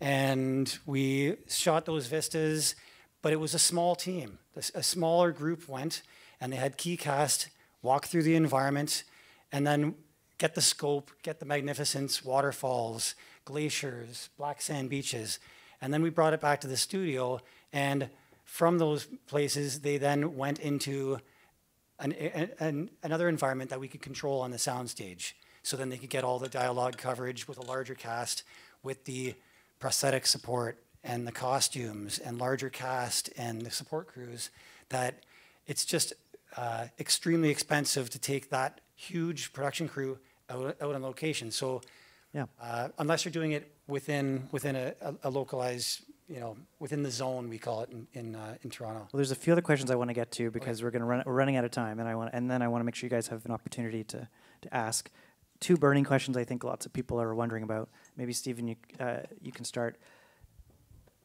And we shot those vistas, but it was a small team. A smaller group went, and they had KeyCast walk through the environment, and then get the scope, get the magnificence, waterfalls, glaciers, black sand beaches. And then we brought it back to the studio, and from those places, they then went into an, an, another environment that we could control on the soundstage. So then they could get all the dialogue coverage with a larger cast, with the prosthetic support and the costumes and larger cast and the support crews. That it's just uh, extremely expensive to take that huge production crew out, out on location. So Yeah. uh, unless you're doing it within within a, a, a localized, you know, within the zone we call it in in, uh, in Toronto. Well, there's a few other questions I want to get to because we're going to run. We're running out of time, and I want, and then I want to make sure you guys have an opportunity to to ask two burning questions. I think lots of people are wondering about. Maybe Stephen, you uh, you can start.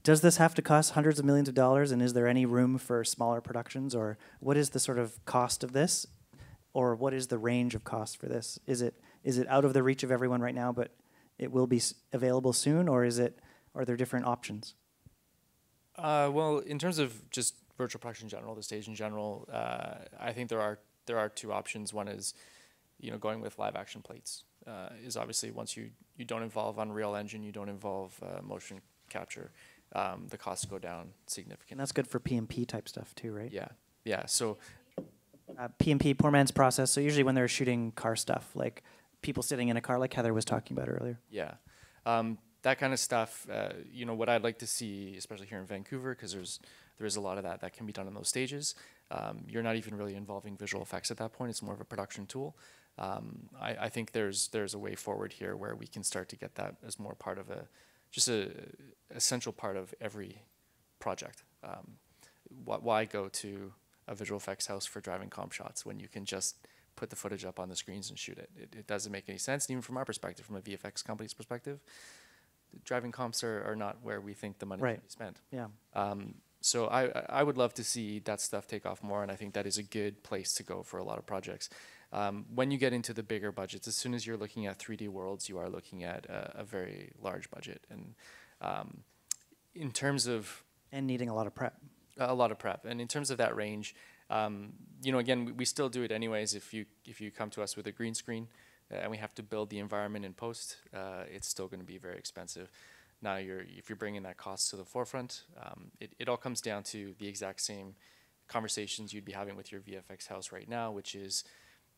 Does this have to cost hundreds of millions of dollars, and is there any room for smaller productions, or what is the sort of cost of this, or what is the range of cost for this? Is it is it out of the reach of everyone right now, but it will be available soon, or is it? Are there different options? Uh, well, in terms of just virtual production in general, the stage in general, uh, I think there are there are two options. One is, you know, going with live action plates. Uh, is obviously once you you don't involve Unreal Engine, you don't involve uh, motion capture, um, the costs go down significantly. And that's good for PMP type stuff too, right? Yeah, yeah. So uh, PMP, poor man's process. So usually when they're shooting car stuff, like people sitting in a car, like Heather was talking about earlier. Yeah, um, that kind of stuff. Uh, you know, what I'd like to see, especially here in Vancouver, because there's there is a lot of that that can be done in those stages. Um, you're not even really involving visual effects at that point. It's more of a production tool. Um, I, I think there's there's a way forward here where we can start to get that as more part of a just a essential part of every project. Um, wh- why go to a visual effects house for driving comp shots when you can just put the footage up on the screens and shoot it? It, it doesn't make any sense, and even from our perspective, from a VFX company's perspective, driving comps are, are not where we think the money Right. can be spent. Yeah. Um, so I, I- I would love to see that stuff take off more, and I think that is a good place to go for a lot of projects. Um, when you get into the bigger budgets, as soon as you're looking at 3D worlds, you are looking at a, a very large budget. And um, in terms of And needing a lot of prep. a lot of prep. And in terms of that range, um, you know, again, we, we still do it anyways. If you if you come to us with a green screen, uh, and we have to build the environment in post, uh, it's still going to be very expensive. Now, you're if you're bringing that cost to the forefront, um, it it all comes down to the exact same conversations you'd be having with your VFX house right now, which is,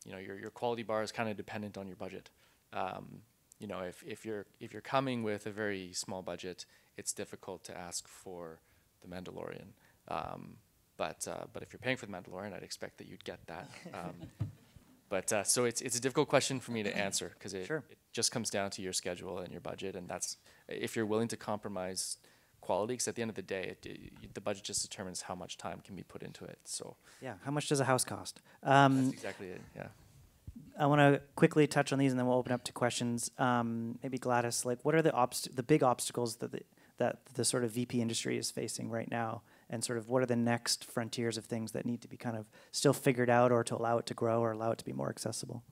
you know, your your quality bar is kind of dependent on your budget. Um, you know, if, if you're if you're coming with a very small budget, it's difficult to ask for the Mandalorian. Um, but uh, but if you're paying for the Mandalorian, I'd expect that you'd get that. Um, (laughs) but uh, so it's it's a difficult question for me to answer because it, Sure. it just comes down to your schedule and your budget, and that's if you're willing to compromise quality. Because at the end of the day, it, it- the budget just determines how much time can be put into it. So Yeah. How much does a house cost? Um, that's exactly it. Yeah. I want to quickly touch on these, and then we'll open up to questions. Um, maybe Gladys, like, what are the obst- the big obstacles that the, that the sort of VP industry is facing right now, and sort of what are the next frontiers of things that need to be kind of still figured out, or to allow it to grow, or allow it to be more accessible?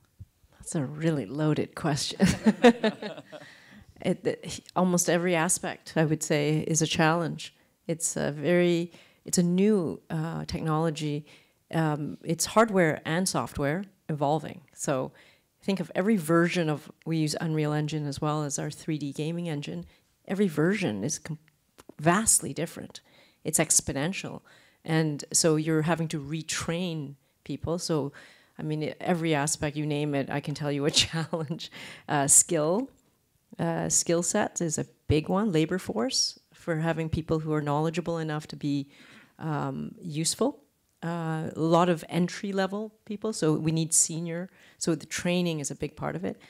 That's a really loaded question. (laughs) (laughs) it, it- almost every aspect, I would say, is a challenge. It's a very, it's a new uh, technology. Um, it's hardware and software evolving. So think of every version of, we use Unreal Engine as well as our 3D gaming engine. Every version is vastly different. It's exponential. And so you're having to retrain people. So, I mean, every aspect you name it, I can tell you a (laughs) challenge. Uh, skill, uh, skill set is a big one. Labor force for having people who are knowledgeable enough to be um, useful. Uh, a lot of entry level people, so we need senior. So the training is a big part of it.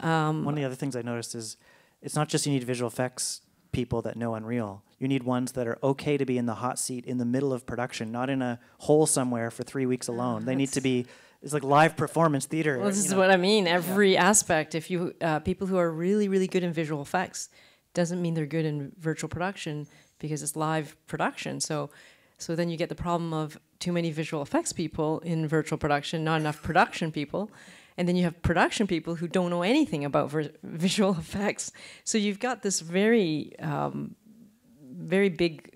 Um, One of the other things I noticed is it's not just you need visual effects people that know Unreal. You need ones that are okay to be in the hot seat in the middle of production, not in a hole somewhere for three weeks alone. They need to be. It's like live performance theater. Well, this is know. what I mean. Every aspect. If you uh, people who are really really good in visual effects doesn't mean they're good in virtual production because it's live production. So, so then you get the problem of too many visual effects people in virtual production, not enough production people, and then you have production people who don't know anything about vir- (laughs) visual effects. So you've got this very um, very big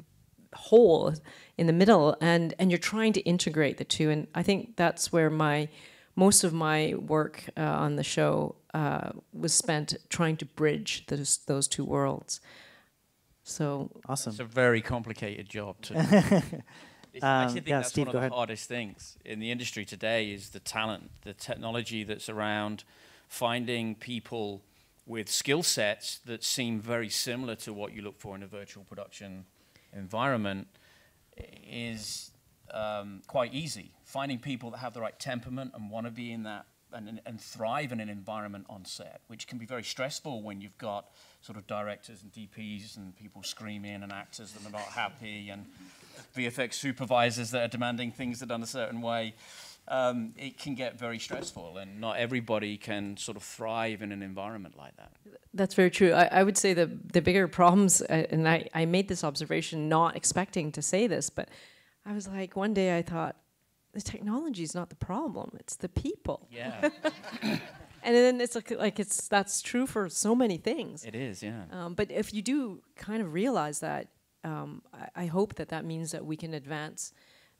hole in the middle and and you're trying to integrate the two and i think that's where my most of my work uh, on the show uh, was spent trying to bridge those those two worlds so awesome It's a very complicated job to. (laughs) It's- I Um, actually think yeah, that's Steve, one go of ahead. the hardest things in the industry today is the talent, the technology that's around, finding people with skill sets that seem very similar to what you look for in a virtual production environment is um, quite easy. Finding people that have the right temperament and want to be in that and, and- thrive in an environment on set, which can be very stressful when you've got sort of directors and DPs and people screaming and actors that are not happy and VFX supervisors that are demanding things that are done a certain way. Um, it can get very stressful, and not everybody can sort of thrive in an environment like that. That's very true. I, I would say the the bigger problems, uh, and I, I made this observation not expecting to say this, but I was like, one day I thought, the technology is not the problem; it's the people. Yeah. (laughs) and then it's like, like it's that's true for so many things. It is, yeah. Um, but if you do kind of realize that, um, I, I hope that that means that we can advance,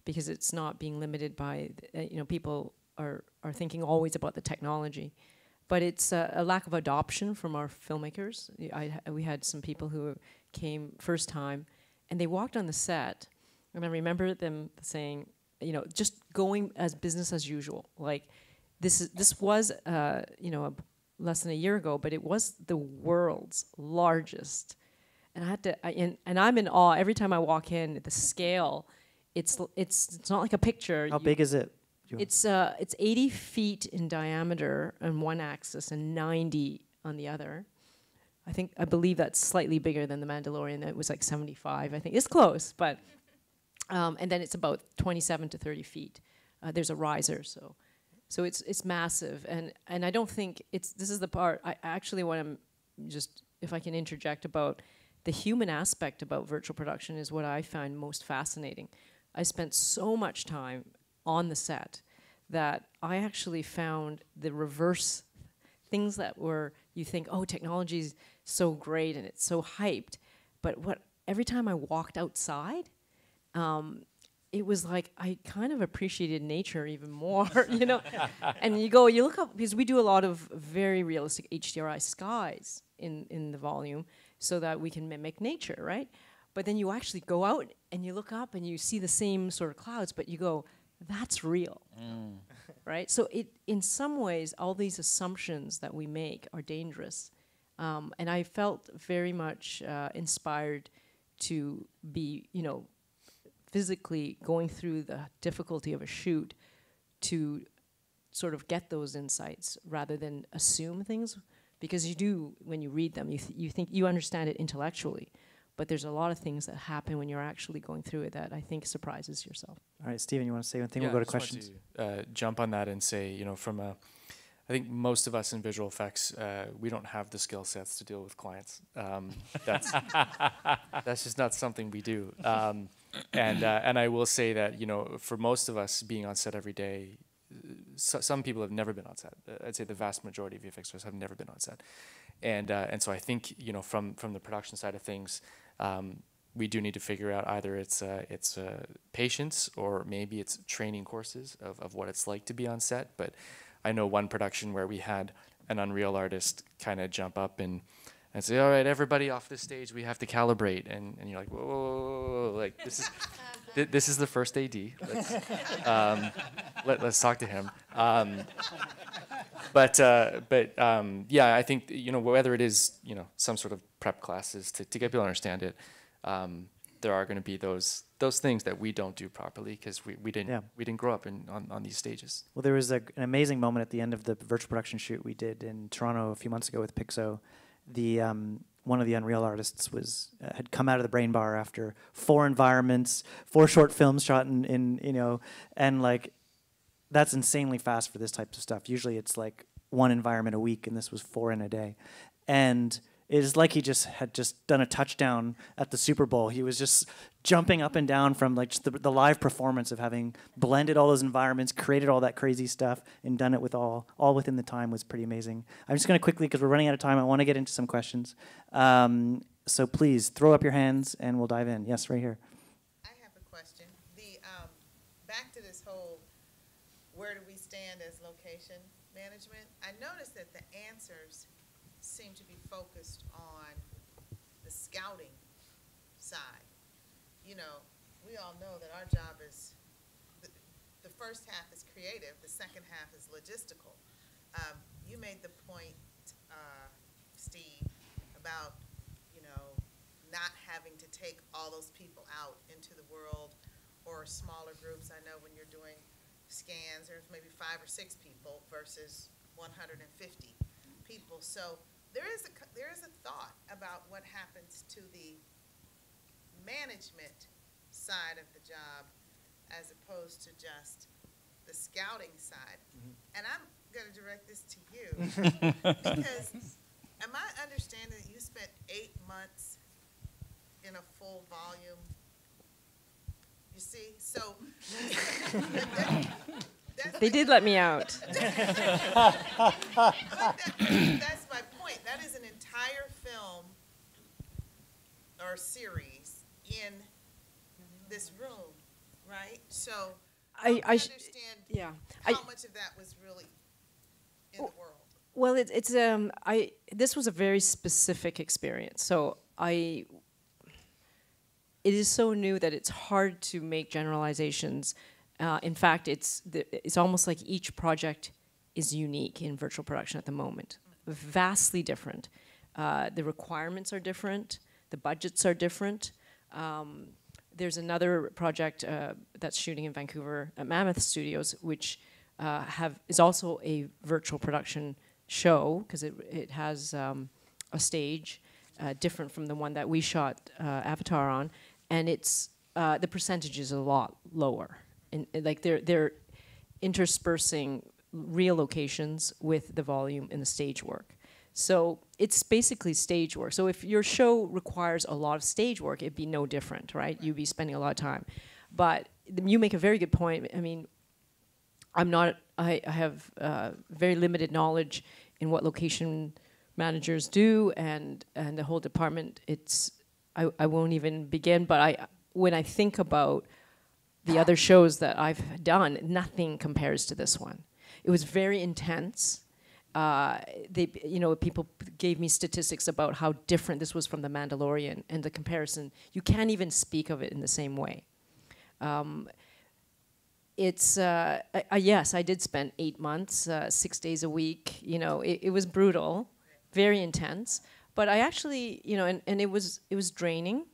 because it's not being limited by, uh, you know, people are are thinking always about the technology, but it's a, lack of adoption from our filmmakers. Y- I, we had some people who came first time, and they walked on the set, and I remember them saying, you know, just going as business as usual, like. This is this was uh, you know less than a year ago, but it was the world's largest. And I had to, I, and, and I'm in awe every time I walk in. The scale, it's it's it's not like a picture. How You- big is it? It's uh it's 80 feet in diameter on one axis and 90 on the other. I think I believe that's slightly bigger than the Mandalorian. It was like 75. I think it's close, but um, and then it's about 27 to 30 feet. Uh, there's a riser, so so it's it's massive, and and I don't think it's this is the part I actually what I'm just if I can interject about the human aspect about virtual production is what I find most fascinating. I spent so much time on the set that I actually found the reverse things that were you think oh technology is so great and it's so hyped. But what every time i walked outside um, it was like i kind of appreciated nature even more (laughs) you know? And you go you look up because we do a lot of very realistic hdri skies in in the volume so that we can mimic nature right? But then you actually go out and you look up and you see the same sort of clouds but you go that's real (laughs) right? So it, in some ways, all these assumptions that we make are dangerous, um, and I felt very much uh, inspired to be, you know, physically going through the difficulty of a shoot to sort of get those insights rather than assume things, because you do when you read them, you th- you think you understand it intellectually. But there's a lot of things that happen when you're actually going through it that I think surprises yourself. All right, Stephen, you want to say one thing? Yeah, we'll go I to just want questions. to, uh, jump on that and say, you know, from a, I think most of us in visual effects, uh, we don't have the skill sets to deal with clients. Um, (laughs) that's that's just not something we do. Um, and uh, and I will say that you know, for most of us being on set every day, uh, so, some people have never been on set. Uh, I'd say the vast majority of VFXers have never been on set, and uh, and so I think you know, from from the production side of things. Um, we do need to figure out either it's uh, it's uh, patience or maybe it's training courses of, of what it's like to be on set. But I know one production where we had an Unreal artist kind of jump up and and say, "All right, everybody off the stage, we have to calibrate," and, and you're like, "Whoa, whoa, whoa, whoa, whoa, like this is (laughs) thi- this is the first AD. Let's um, let, let's talk to him." Um, but uh, but um, yeah, I think you know whether it is you know some sort of prep classes to, to get people to understand it, um, there are going to be those those things that we don't do properly because we, we didn't Yeah. we didn't grow up in on, on these stages. Well, there was a, an amazing moment at the end of the virtual production shoot we did in Toronto a few months ago with Pixo. The um, one of the Unreal artists was uh, had come out of the brain bar after four environments, four short films shot in, in you know, and like that's insanely fast for this type of stuff. Usually it's like one environment a week, and this was four in a day, and it is like he just had just done a touchdown at the Super Bowl. He was just jumping up and down from like the, the live performance of having blended all those environments, created all that crazy stuff, and done it with all all within the time was pretty amazing. I'm just going to quickly because we're running out of time. I want to get into some questions. Um, so please throw up your hands and we'll dive in. Yes, right here. I have a question. The, um, back to this whole, where do we stand as location management? I noticed that the answers seem to be focused on the scouting side. You know, we all know that our job is, the, the first half is creative, the second half is logistical. Um, you made the point, uh, Steve, about, you know, not having to take all those people out into the world or smaller groups. I know when you're doing scans, there's maybe five or six people versus one hundred and fifty people. So there is a, c- there is a thought about what happens to the management side of the job as opposed to just the scouting side. Mm-hmm. And I'm gonna direct this to you, (laughs) because am I understanding that you spent eight months in a full volume? You see, so. They did let me out. (laughs) But that- That's my point, that is an entire film or series in this room, right? So, I- I understand yeah. how I- much of that was really in the world. Well, it, it's um, I this was a very specific experience. So I, it is so new that it's hard to make generalizations. Uh, in fact, it's the, it's almost like each project is unique in virtual production at the moment, vastly different. Uh, the requirements are different. The budgets are different. Um, there's another project uh, that's shooting in Vancouver at Mammoth Studios, which uh, have is also a virtual production show because it it has um, a stage uh, different from the one that we shot uh, Avatar on, and it's uh, the percentage is a lot lower. And and, like they're they're interspersing real locations with the volume and the stage work. So it's basically stage work. So if your show requires a lot of stage work, it'd be no different, right? You'd be spending a lot of time. But you make a very good point. I mean, I'm not, I, I have uh, very limited knowledge in what location managers do and, and the whole department. It's, I, I won't even begin, but I, when I think about the other shows that I've done, nothing compares to this one. It was very intense. Uh, they, you know, people gave me statistics about how different this was from The Mandalorian, and the comparison, you can't even speak of it in the same way. Um, it's uh, yes, I did spend eight months, uh, six days a week. You know, it, it was brutal, very intense. But I actually, you know, and, and it was it was draining,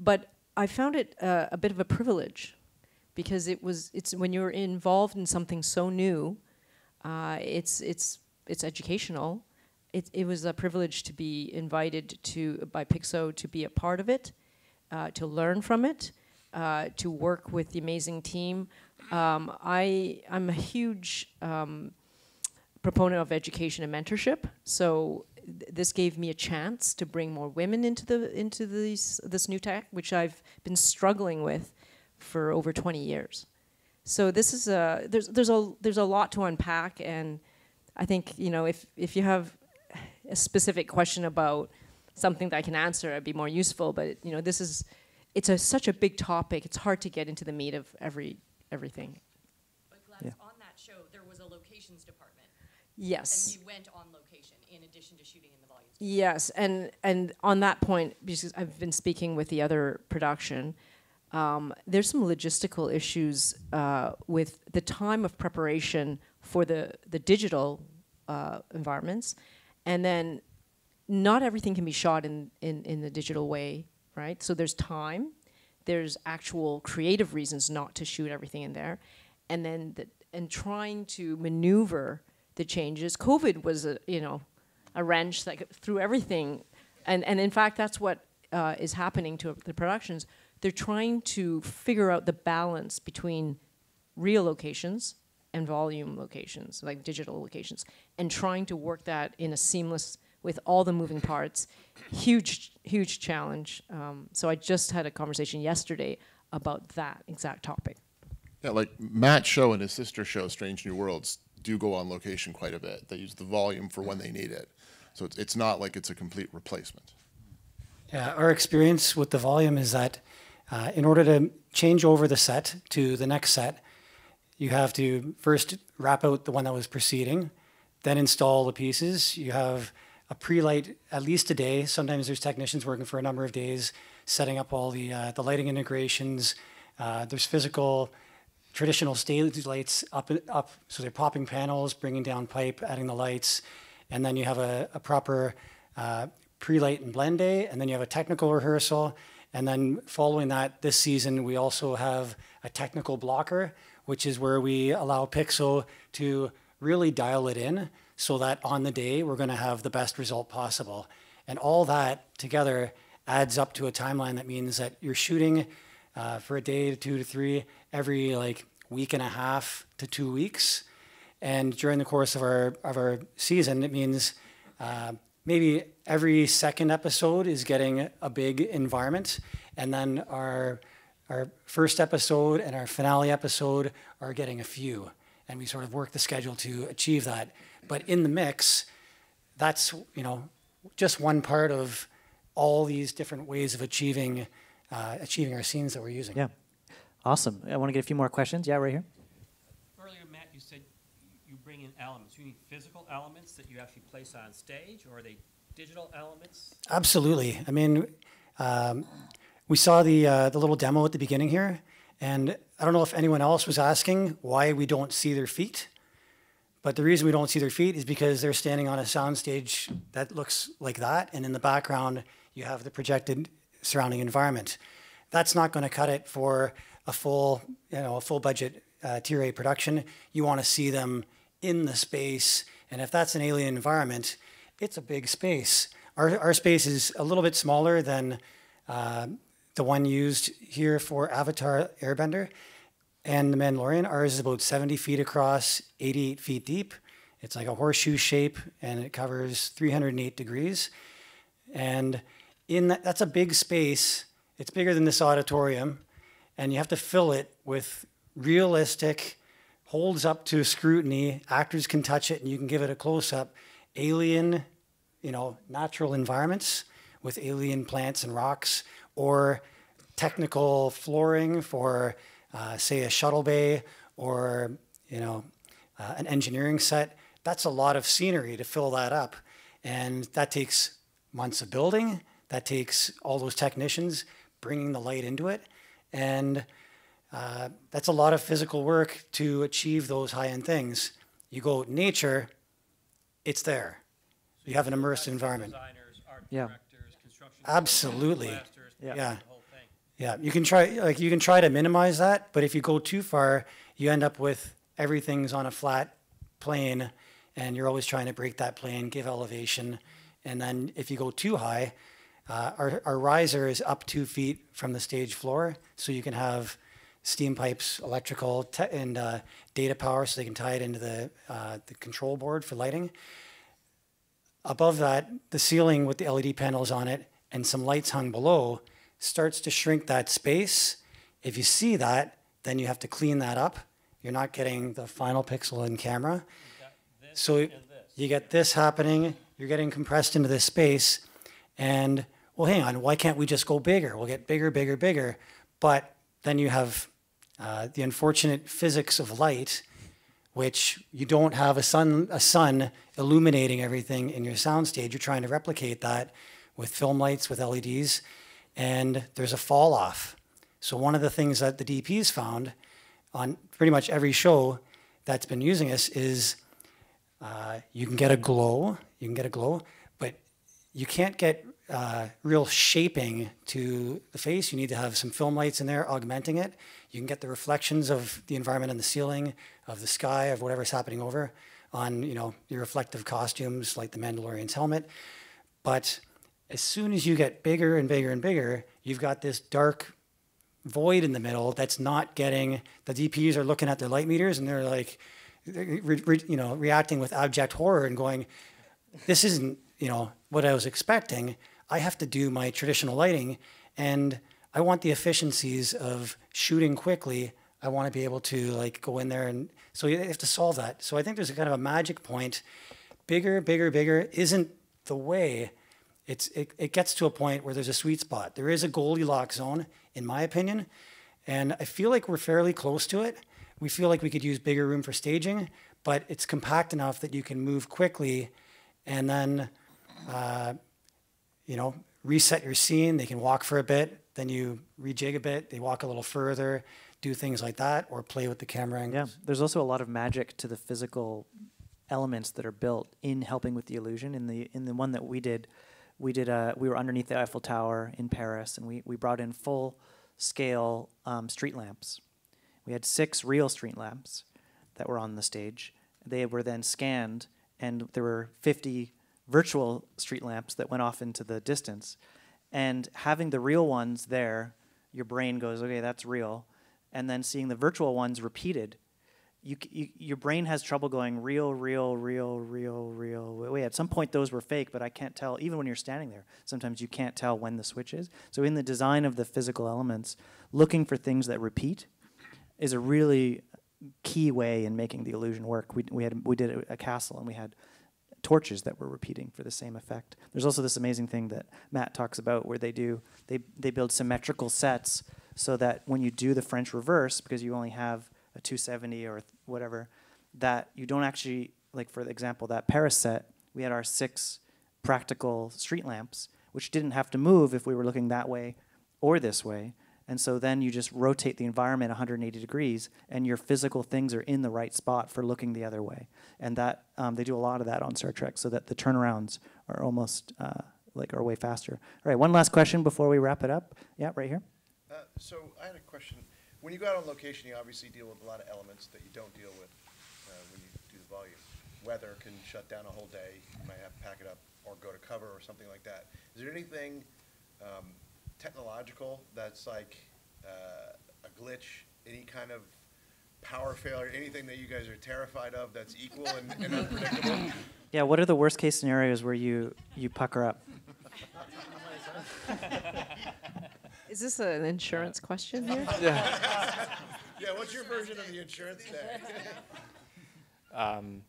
but I found it uh, a bit of a privilege because it was it's when you're involved in something so new, uh, it's it's it's educational. It, it was a privilege to be invited to by Pixo to be a part of it, uh, to learn from it, uh, to work with the amazing team. Um, I I'm a huge um, proponent of education and mentorship. So th- this gave me a chance to bring more women into the into these this new tech, which I've been struggling with for over 20 years. So this is a there's there's a there's a lot to unpack, and I think you know if if you have a specific question about something that I can answer, it'd be more useful. But you know this is it's a such a big topic. It's hard to get into the meat of every everything. But Gladys, Yeah. on that show, there was a locations department. Yes. And you went on location in addition to shooting in the volumes. Yes, and and on that point, because I've been speaking with the other production, um, there's some logistical issues uh, with the time of preparation for the the digital uh, environments, and then not everything can be shot in, in in the digital way, right? So there's time, there's actual creative reasons not to shoot everything in there, and then the, and trying to maneuver the changes. COVID was a you know a wrench that threw everything, and and in fact that's what uh, is happening to the productions. They're trying to figure out the balance between real locations and volume locations, like digital locations, and trying to work that in a seamless with all the moving parts. Huge, huge challenge. Um, so I just had a conversation yesterday about that exact topic. Yeah, like Matt's show and his sister show, Strange New Worlds, do go on location quite a bit. They use the volume for when they need it. So it's, it's not like it's a complete replacement. Yeah, our experience with the volume is that uh, in order to change over the set to the next set, you have to first wrap out the one that was preceding, then install the pieces. You have a pre-light at least a day. Sometimes there's technicians working for a number of days, setting up all the uh, the lighting integrations, Uh, there's physical, traditional stage lights up, up, so they're popping panels, bringing down pipe, adding the lights, and then you have a, a proper uh, pre-light and blend day, and then you have a technical rehearsal, and then following that, this season we also have a technical blocker, which is where we allow Pixo to really dial it in so that on the day we're going to have the best result possible. And all that together adds up to a timeline that means that you're shooting uh, for a day to two to three every like week and a half to two weeks. And during the course of our of our season, it means uh, maybe every second episode is getting a big environment, and then our our first episode and our finale episode are getting a few, and we sort of work the schedule to achieve that. But in the mix, that's you know just one part of all these different ways of achieving uh, achieving our scenes that we're using. Yeah, awesome. I want to get a few more questions. Yeah, right here. Earlier, Matt, you said you bring in elements. You need physical elements that you actually place on stage, or are they digital elements? Absolutely. I mean, um, we saw the uh, the little demo at the beginning here, and I don't know if anyone else was asking why we don't see their feet. But the reason we don't see their feet is because they're standing on a soundstage that looks like that, and in the background you have the projected surrounding environment. That's not going to cut it for a full, you know, a full budget uh, production. You want to see them in the space, and if that's an alien environment, it's a big space. Our our space is a little bit smaller than uh, the one used here for Avatar Airbender and the Mandalorian. Ours is about 70 feet across, 88 feet deep. It's like a horseshoe shape, and it covers 308 degrees. And in that, that's a big space. It's bigger than this auditorium, and you have to fill it with realistic, holds up to scrutiny. Actors can touch it, and you can give it a close up. Alien, you know, natural environments with alien plants and rocks, or technical flooring for uh, say a shuttle bay or you know uh, an engineering set that's a lot of scenery to fill that up. And that takes months of building. That takes all those technicians bringing the light into it. And uh, that's a lot of physical work to achieve those high-end things. You go nature it's there. You have an immersed environment. Yeah. absolutely. Yeah. yeah yeah, you can try like you can try to minimize that, but if you go too far, you end up with everything's on a flat plane, and you're always trying to break that plane, give elevation, and then if you go too high, uh, our our riser is up two feet from the stage floor, so you can have steam pipes, electrical, and uh, data power, so they can tie it into the uh, the control board for lighting. Above that, the ceiling with the LED panels on it and some lights hung below starts to shrink that space. If you see that, then you have to clean that up. You're not getting the final pixel in camera. So you get this happening, you're getting compressed into this space, and well, hang on, why can't we just go bigger? We'll get bigger, bigger, bigger. But then you have uh, the unfortunate physics of light, which you don't have a sun, a sun illuminating everything in your soundstage. You're trying to replicate that with film lights, with LEDs and there's a fall off. So one of the things that the DPs found on pretty much every show that's been using us is uh, you can get a glow, you can get a glow, but you can't get uh, real shaping to the face. You need to have some film lights in there augmenting it. You can get the reflections of the environment on the ceiling, of the sky, of whatever's happening over on you know your reflective costumes like the Mandalorian's helmet, but as soon as you get bigger and bigger and bigger, you've got this dark void in the middle that's not getting the DPs are looking at their light meters and they're like, re, re, you know, reacting with abject horror and going, "This isn't you know what I was expecting. I have to do my traditional lighting, and I want the efficiencies of shooting quickly. I want to be able to like go in there and so you have to solve that. So I think there's a kind of a magic point. Bigger, bigger, bigger isn't the way it's, it, it gets to a point where there's a sweet spot. There is a Goldilocks zone, in my opinion, and I feel like we're fairly close to it. We feel like we could use bigger room for staging, but it's compact enough that you can move quickly and then, uh, you know, reset your scene. They can walk for a bit. then you rejig a bit, they walk a little further, do things like that, or play with the camera angles. Yeah, there's also a lot of magic to the physical elements that are built in helping with the illusion. In the in the one that we did, we did uh, we were underneath the Eiffel Tower in Paris, and we we brought in full scale um, street lamps. We had six real street lamps that were on the stage. They were then scanned, and there were 50 virtual street lamps that went off into the distance. And having the real ones there, your brain goes, okay, that's real. And then seeing the virtual ones repeated, you, you, your brain has trouble going real, real, real, real, real. Wait, at some point those were fake, but I can't tell. Even when you're standing there, sometimes you can't tell when the switch is. So in the design of the physical elements, looking for things that repeat is a really key way in making the illusion work. We, we had we did a, a castle and we had torches that were repeating for the same effect. There's also this amazing thing that Matt talks about where they do they they build symmetrical sets so that when you do the French reverse because you only have a 270 or whatever that you don't actually like for example that Paris set we had our six practical street lamps which didn't have to move if we were looking that way or this way and so then you just rotate the environment 180 degrees, and your physical things are in the right spot for looking the other way. And that um, they do a lot of that on Star Trek, so that the turnarounds are almost uh, like are way faster. All right, one last question before we wrap it up. Yeah, right here. Uh, so I had a question. When you go out on location, you obviously deal with a lot of elements that you don't deal with uh, when you do the volume. Weather can shut down a whole day. You might have to pack it up or go to cover or something like that. Is there anything um, technological that's like uh, a glitch, any kind of power failure, anything that you guys are terrified of that's equal and, and unpredictable? (laughs) Yeah, what are the worst case scenarios where you you pucker up? (laughs) Is this an insurance question here? (laughs) yeah, yeah, what's your version of the insurance day? (laughs) Um,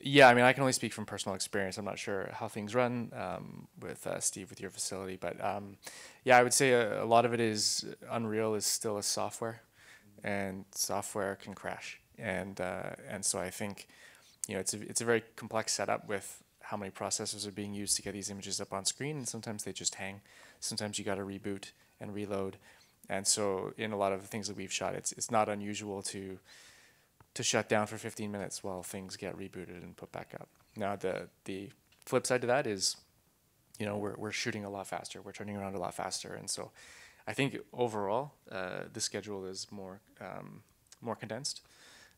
yeah, I mean, I can only speak from personal experience. I'm not sure how things run um, with uh, Steve with your facility, but um, yeah, I would say a, a lot of it is Unreal is still a software, and software can crash, and uh, and so I think, you know, it's a it's a very complex setup with how many processors are being used to get these images up on screen, and sometimes they just hang. Sometimes you got to reboot and reload, and so in a lot of the things that we've shot, it's it's not unusual to to shut down for 15 minutes while things get rebooted and put back up. Now the the flip side to that is, you know, we're we're shooting a lot faster. We're turning around a lot faster, and so I think overall uh, the schedule is more um, more condensed.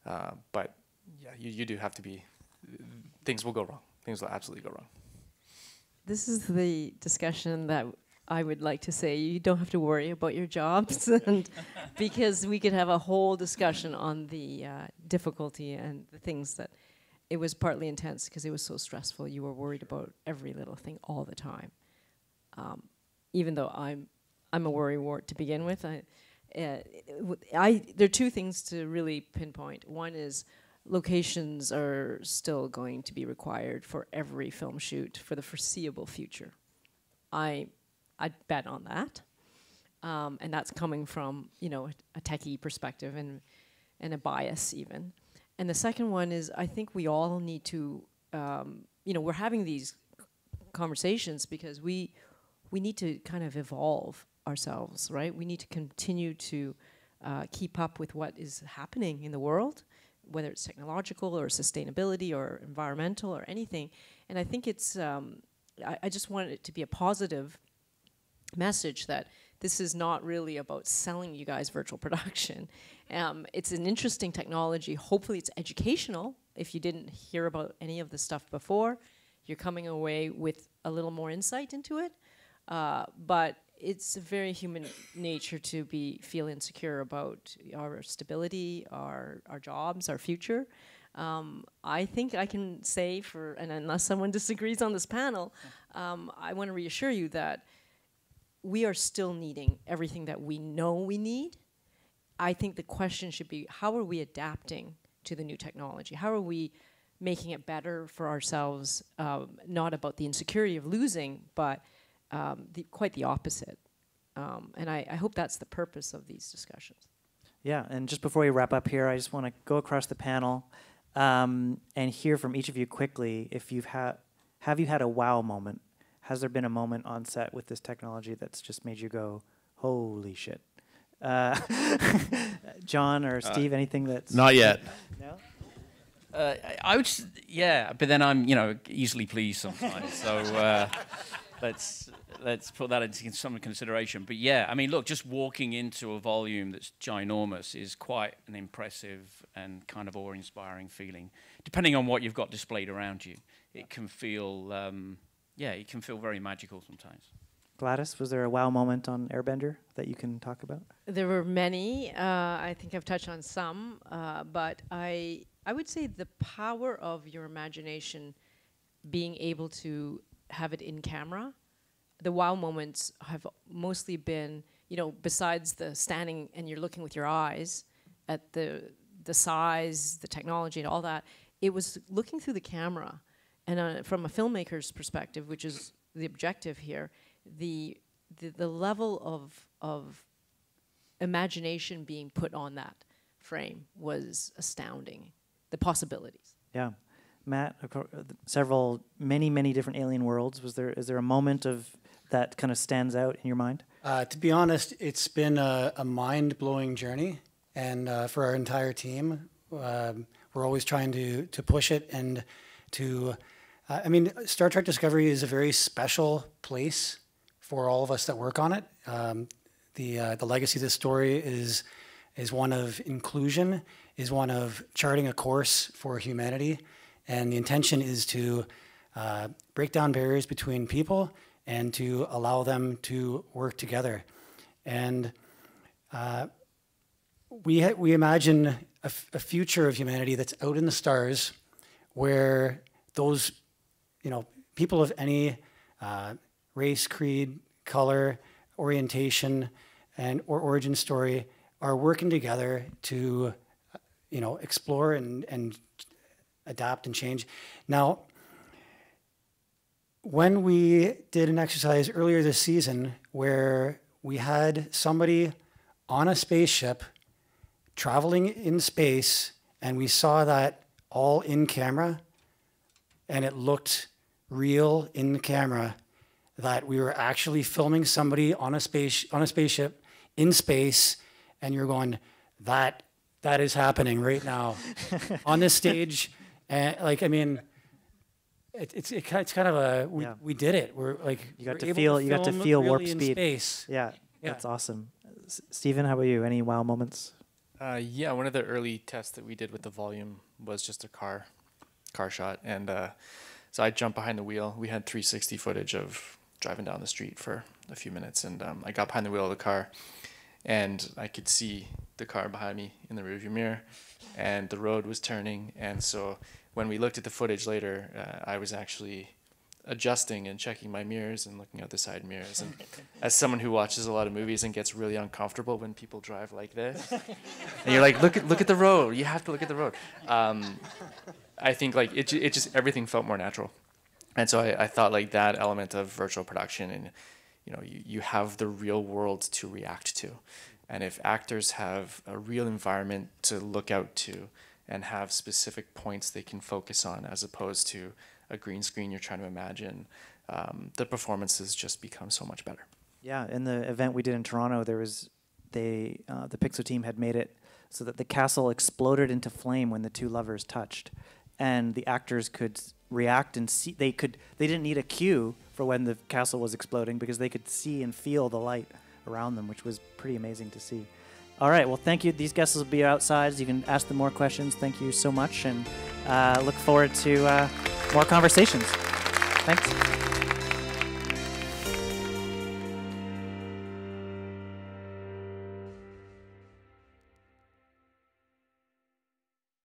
Uh, but yeah, you, you do have to be. Things will go wrong. Things will absolutely go wrong. This is the discussion that I would like to say you don't have to worry about your jobs, (laughs) and because we could have a whole discussion on the uh, difficulty and the things that it was partly intense because it was so stressful. You were worried about every little thing all the time. Um, even though I'm I'm a worry wart to begin with, I, uh, I there are two things to really pinpoint. One is locations are still going to be required for every film shoot for the foreseeable future. I I'd bet on that. Um, and that's coming from, you know, a techie perspective and, and a bias even. And the second one is I think we all need to, um, you know, we're having these conversations because we, we need to kind of evolve ourselves, right? We need to continue to uh, keep up with what is happening in the world, whether it's technological or sustainability or environmental or anything. And I think it's, um, I, I just want it to be a positive message that this is not really about selling you guys virtual (laughs) production. Um, it's an interesting technology. Hopefully, it's educational. If you didn't hear about any of the stuff before, you're coming away with a little more insight into it. Uh, but it's a very human nature to be feel insecure about our stability, our our jobs, our future. Um, I think I can say for, and unless someone (laughs) disagrees on this panel, um, I want to reassure you that we are still needing everything that we know we need. I think the question should be how are we adapting to the new technology? How are we making it better for ourselves? Um, not about the insecurity of losing, but um, the, quite the opposite. Um, and I, I hope that's the purpose of these discussions. Yeah, and just before we wrap up here, I just want to go across the panel um, and hear from each of you quickly if you've had have you had a wow moment Has there been a moment on set with this technology that's just made you go, "Holy shit"? Uh, (laughs) John or Uh, Steve, anything that's Not yet. No. Uh, I- I would, s- yeah, but then I'm, you know, easily pleased sometimes. so uh, let's let's put that into some consideration. But yeah, I mean, look, just walking into a volume that's ginormous is quite an impressive and kind of awe-inspiring feeling. Depending on what you've got displayed around you, it can feel, um, yeah, it can feel very magical sometimes. Gladys, was there a wow moment on Airbender that you can talk about? There were many. Uh, I think I've touched on some, uh, but I I would say the power of your imagination, being able to have it in camera. The wow moments have mostly been, you know, besides the standing and you're looking with your eyes at the the size, the technology, and all that. It was looking through the camera, and uh, from a filmmaker's perspective, which is the objective here, the the, the level of of imagination being put on that frame was astounding. The possibilities. Yeah, Matt. uh, Several, many, many different alien worlds. Was there? Is there a moment of that kind of stands out in your mind? Uh, to be honest, it's been a, a mind blowing journey. And uh, for our entire team, um, we're always trying to, to push it and to. Uh, I mean, Star Trek Discovery is a very special place for all of us that work on it. Um, the, uh, the legacy of this story is, is one of inclusion, is one of charting a course for humanity. And the intention is to uh, break down barriers between people and to allow them to work together. And uh, we, we imagine a, future of humanity that's out in the stars where those, you know, people of any uh, race, creed, color, orientation, and or origin story are working together to, you know, explore and, and adapt and change. Now, when we did an exercise earlier this season where we had somebody on a spaceship traveling in space and we saw that all in camera and it looked real in the camera that we were actually filming somebody on a space on a spaceship in space and you're going that that is happening right now (laughs) on this stage and like i mean it, it's it, it's kind of a we, Yeah. we did it we're like You got we're to feel. you got to feel warp really in speed. space Yeah, Yeah. that's awesome. S- Stephen, how about you? Any wow moments? Uh, yeah, one of the early tests that we did with the volume was just a car, car shot, and uh, so I jumped behind the wheel. We had 360 footage of driving down the street for a few minutes, and um, I got behind the wheel of the car, and I could see the car behind me in the rearview mirror, and the road was turning, and so when we looked at the footage later, uh, I was actually adjusting and checking my mirrors and looking out the side mirrors. And (laughs) as someone who watches a lot of movies and gets really uncomfortable when people drive like this, (laughs) and you're like, look at look at the road. You have to look at the road. Um, I think like it, it just everything felt more natural, and so I, I thought like that element of virtual production and you know you, you have the real world to react to, and if actors have a real environment to look out to and have specific points they can focus on as opposed to a green screen you're trying to imagine, um, the performances just become so much better. Yeah, in the event we did in Toronto, there was they uh, the Pixo team had made it so that the castle exploded into flame when the two lovers touched, and the actors could react and see. They could they didn't need a cue for when the castle was exploding because they could see and feel the light around them, which was pretty amazing to see. All right, well, thank you. These guests will be outside. You can ask them more questions. Thank you so much, and uh, look forward to uh, more conversations. Thanks.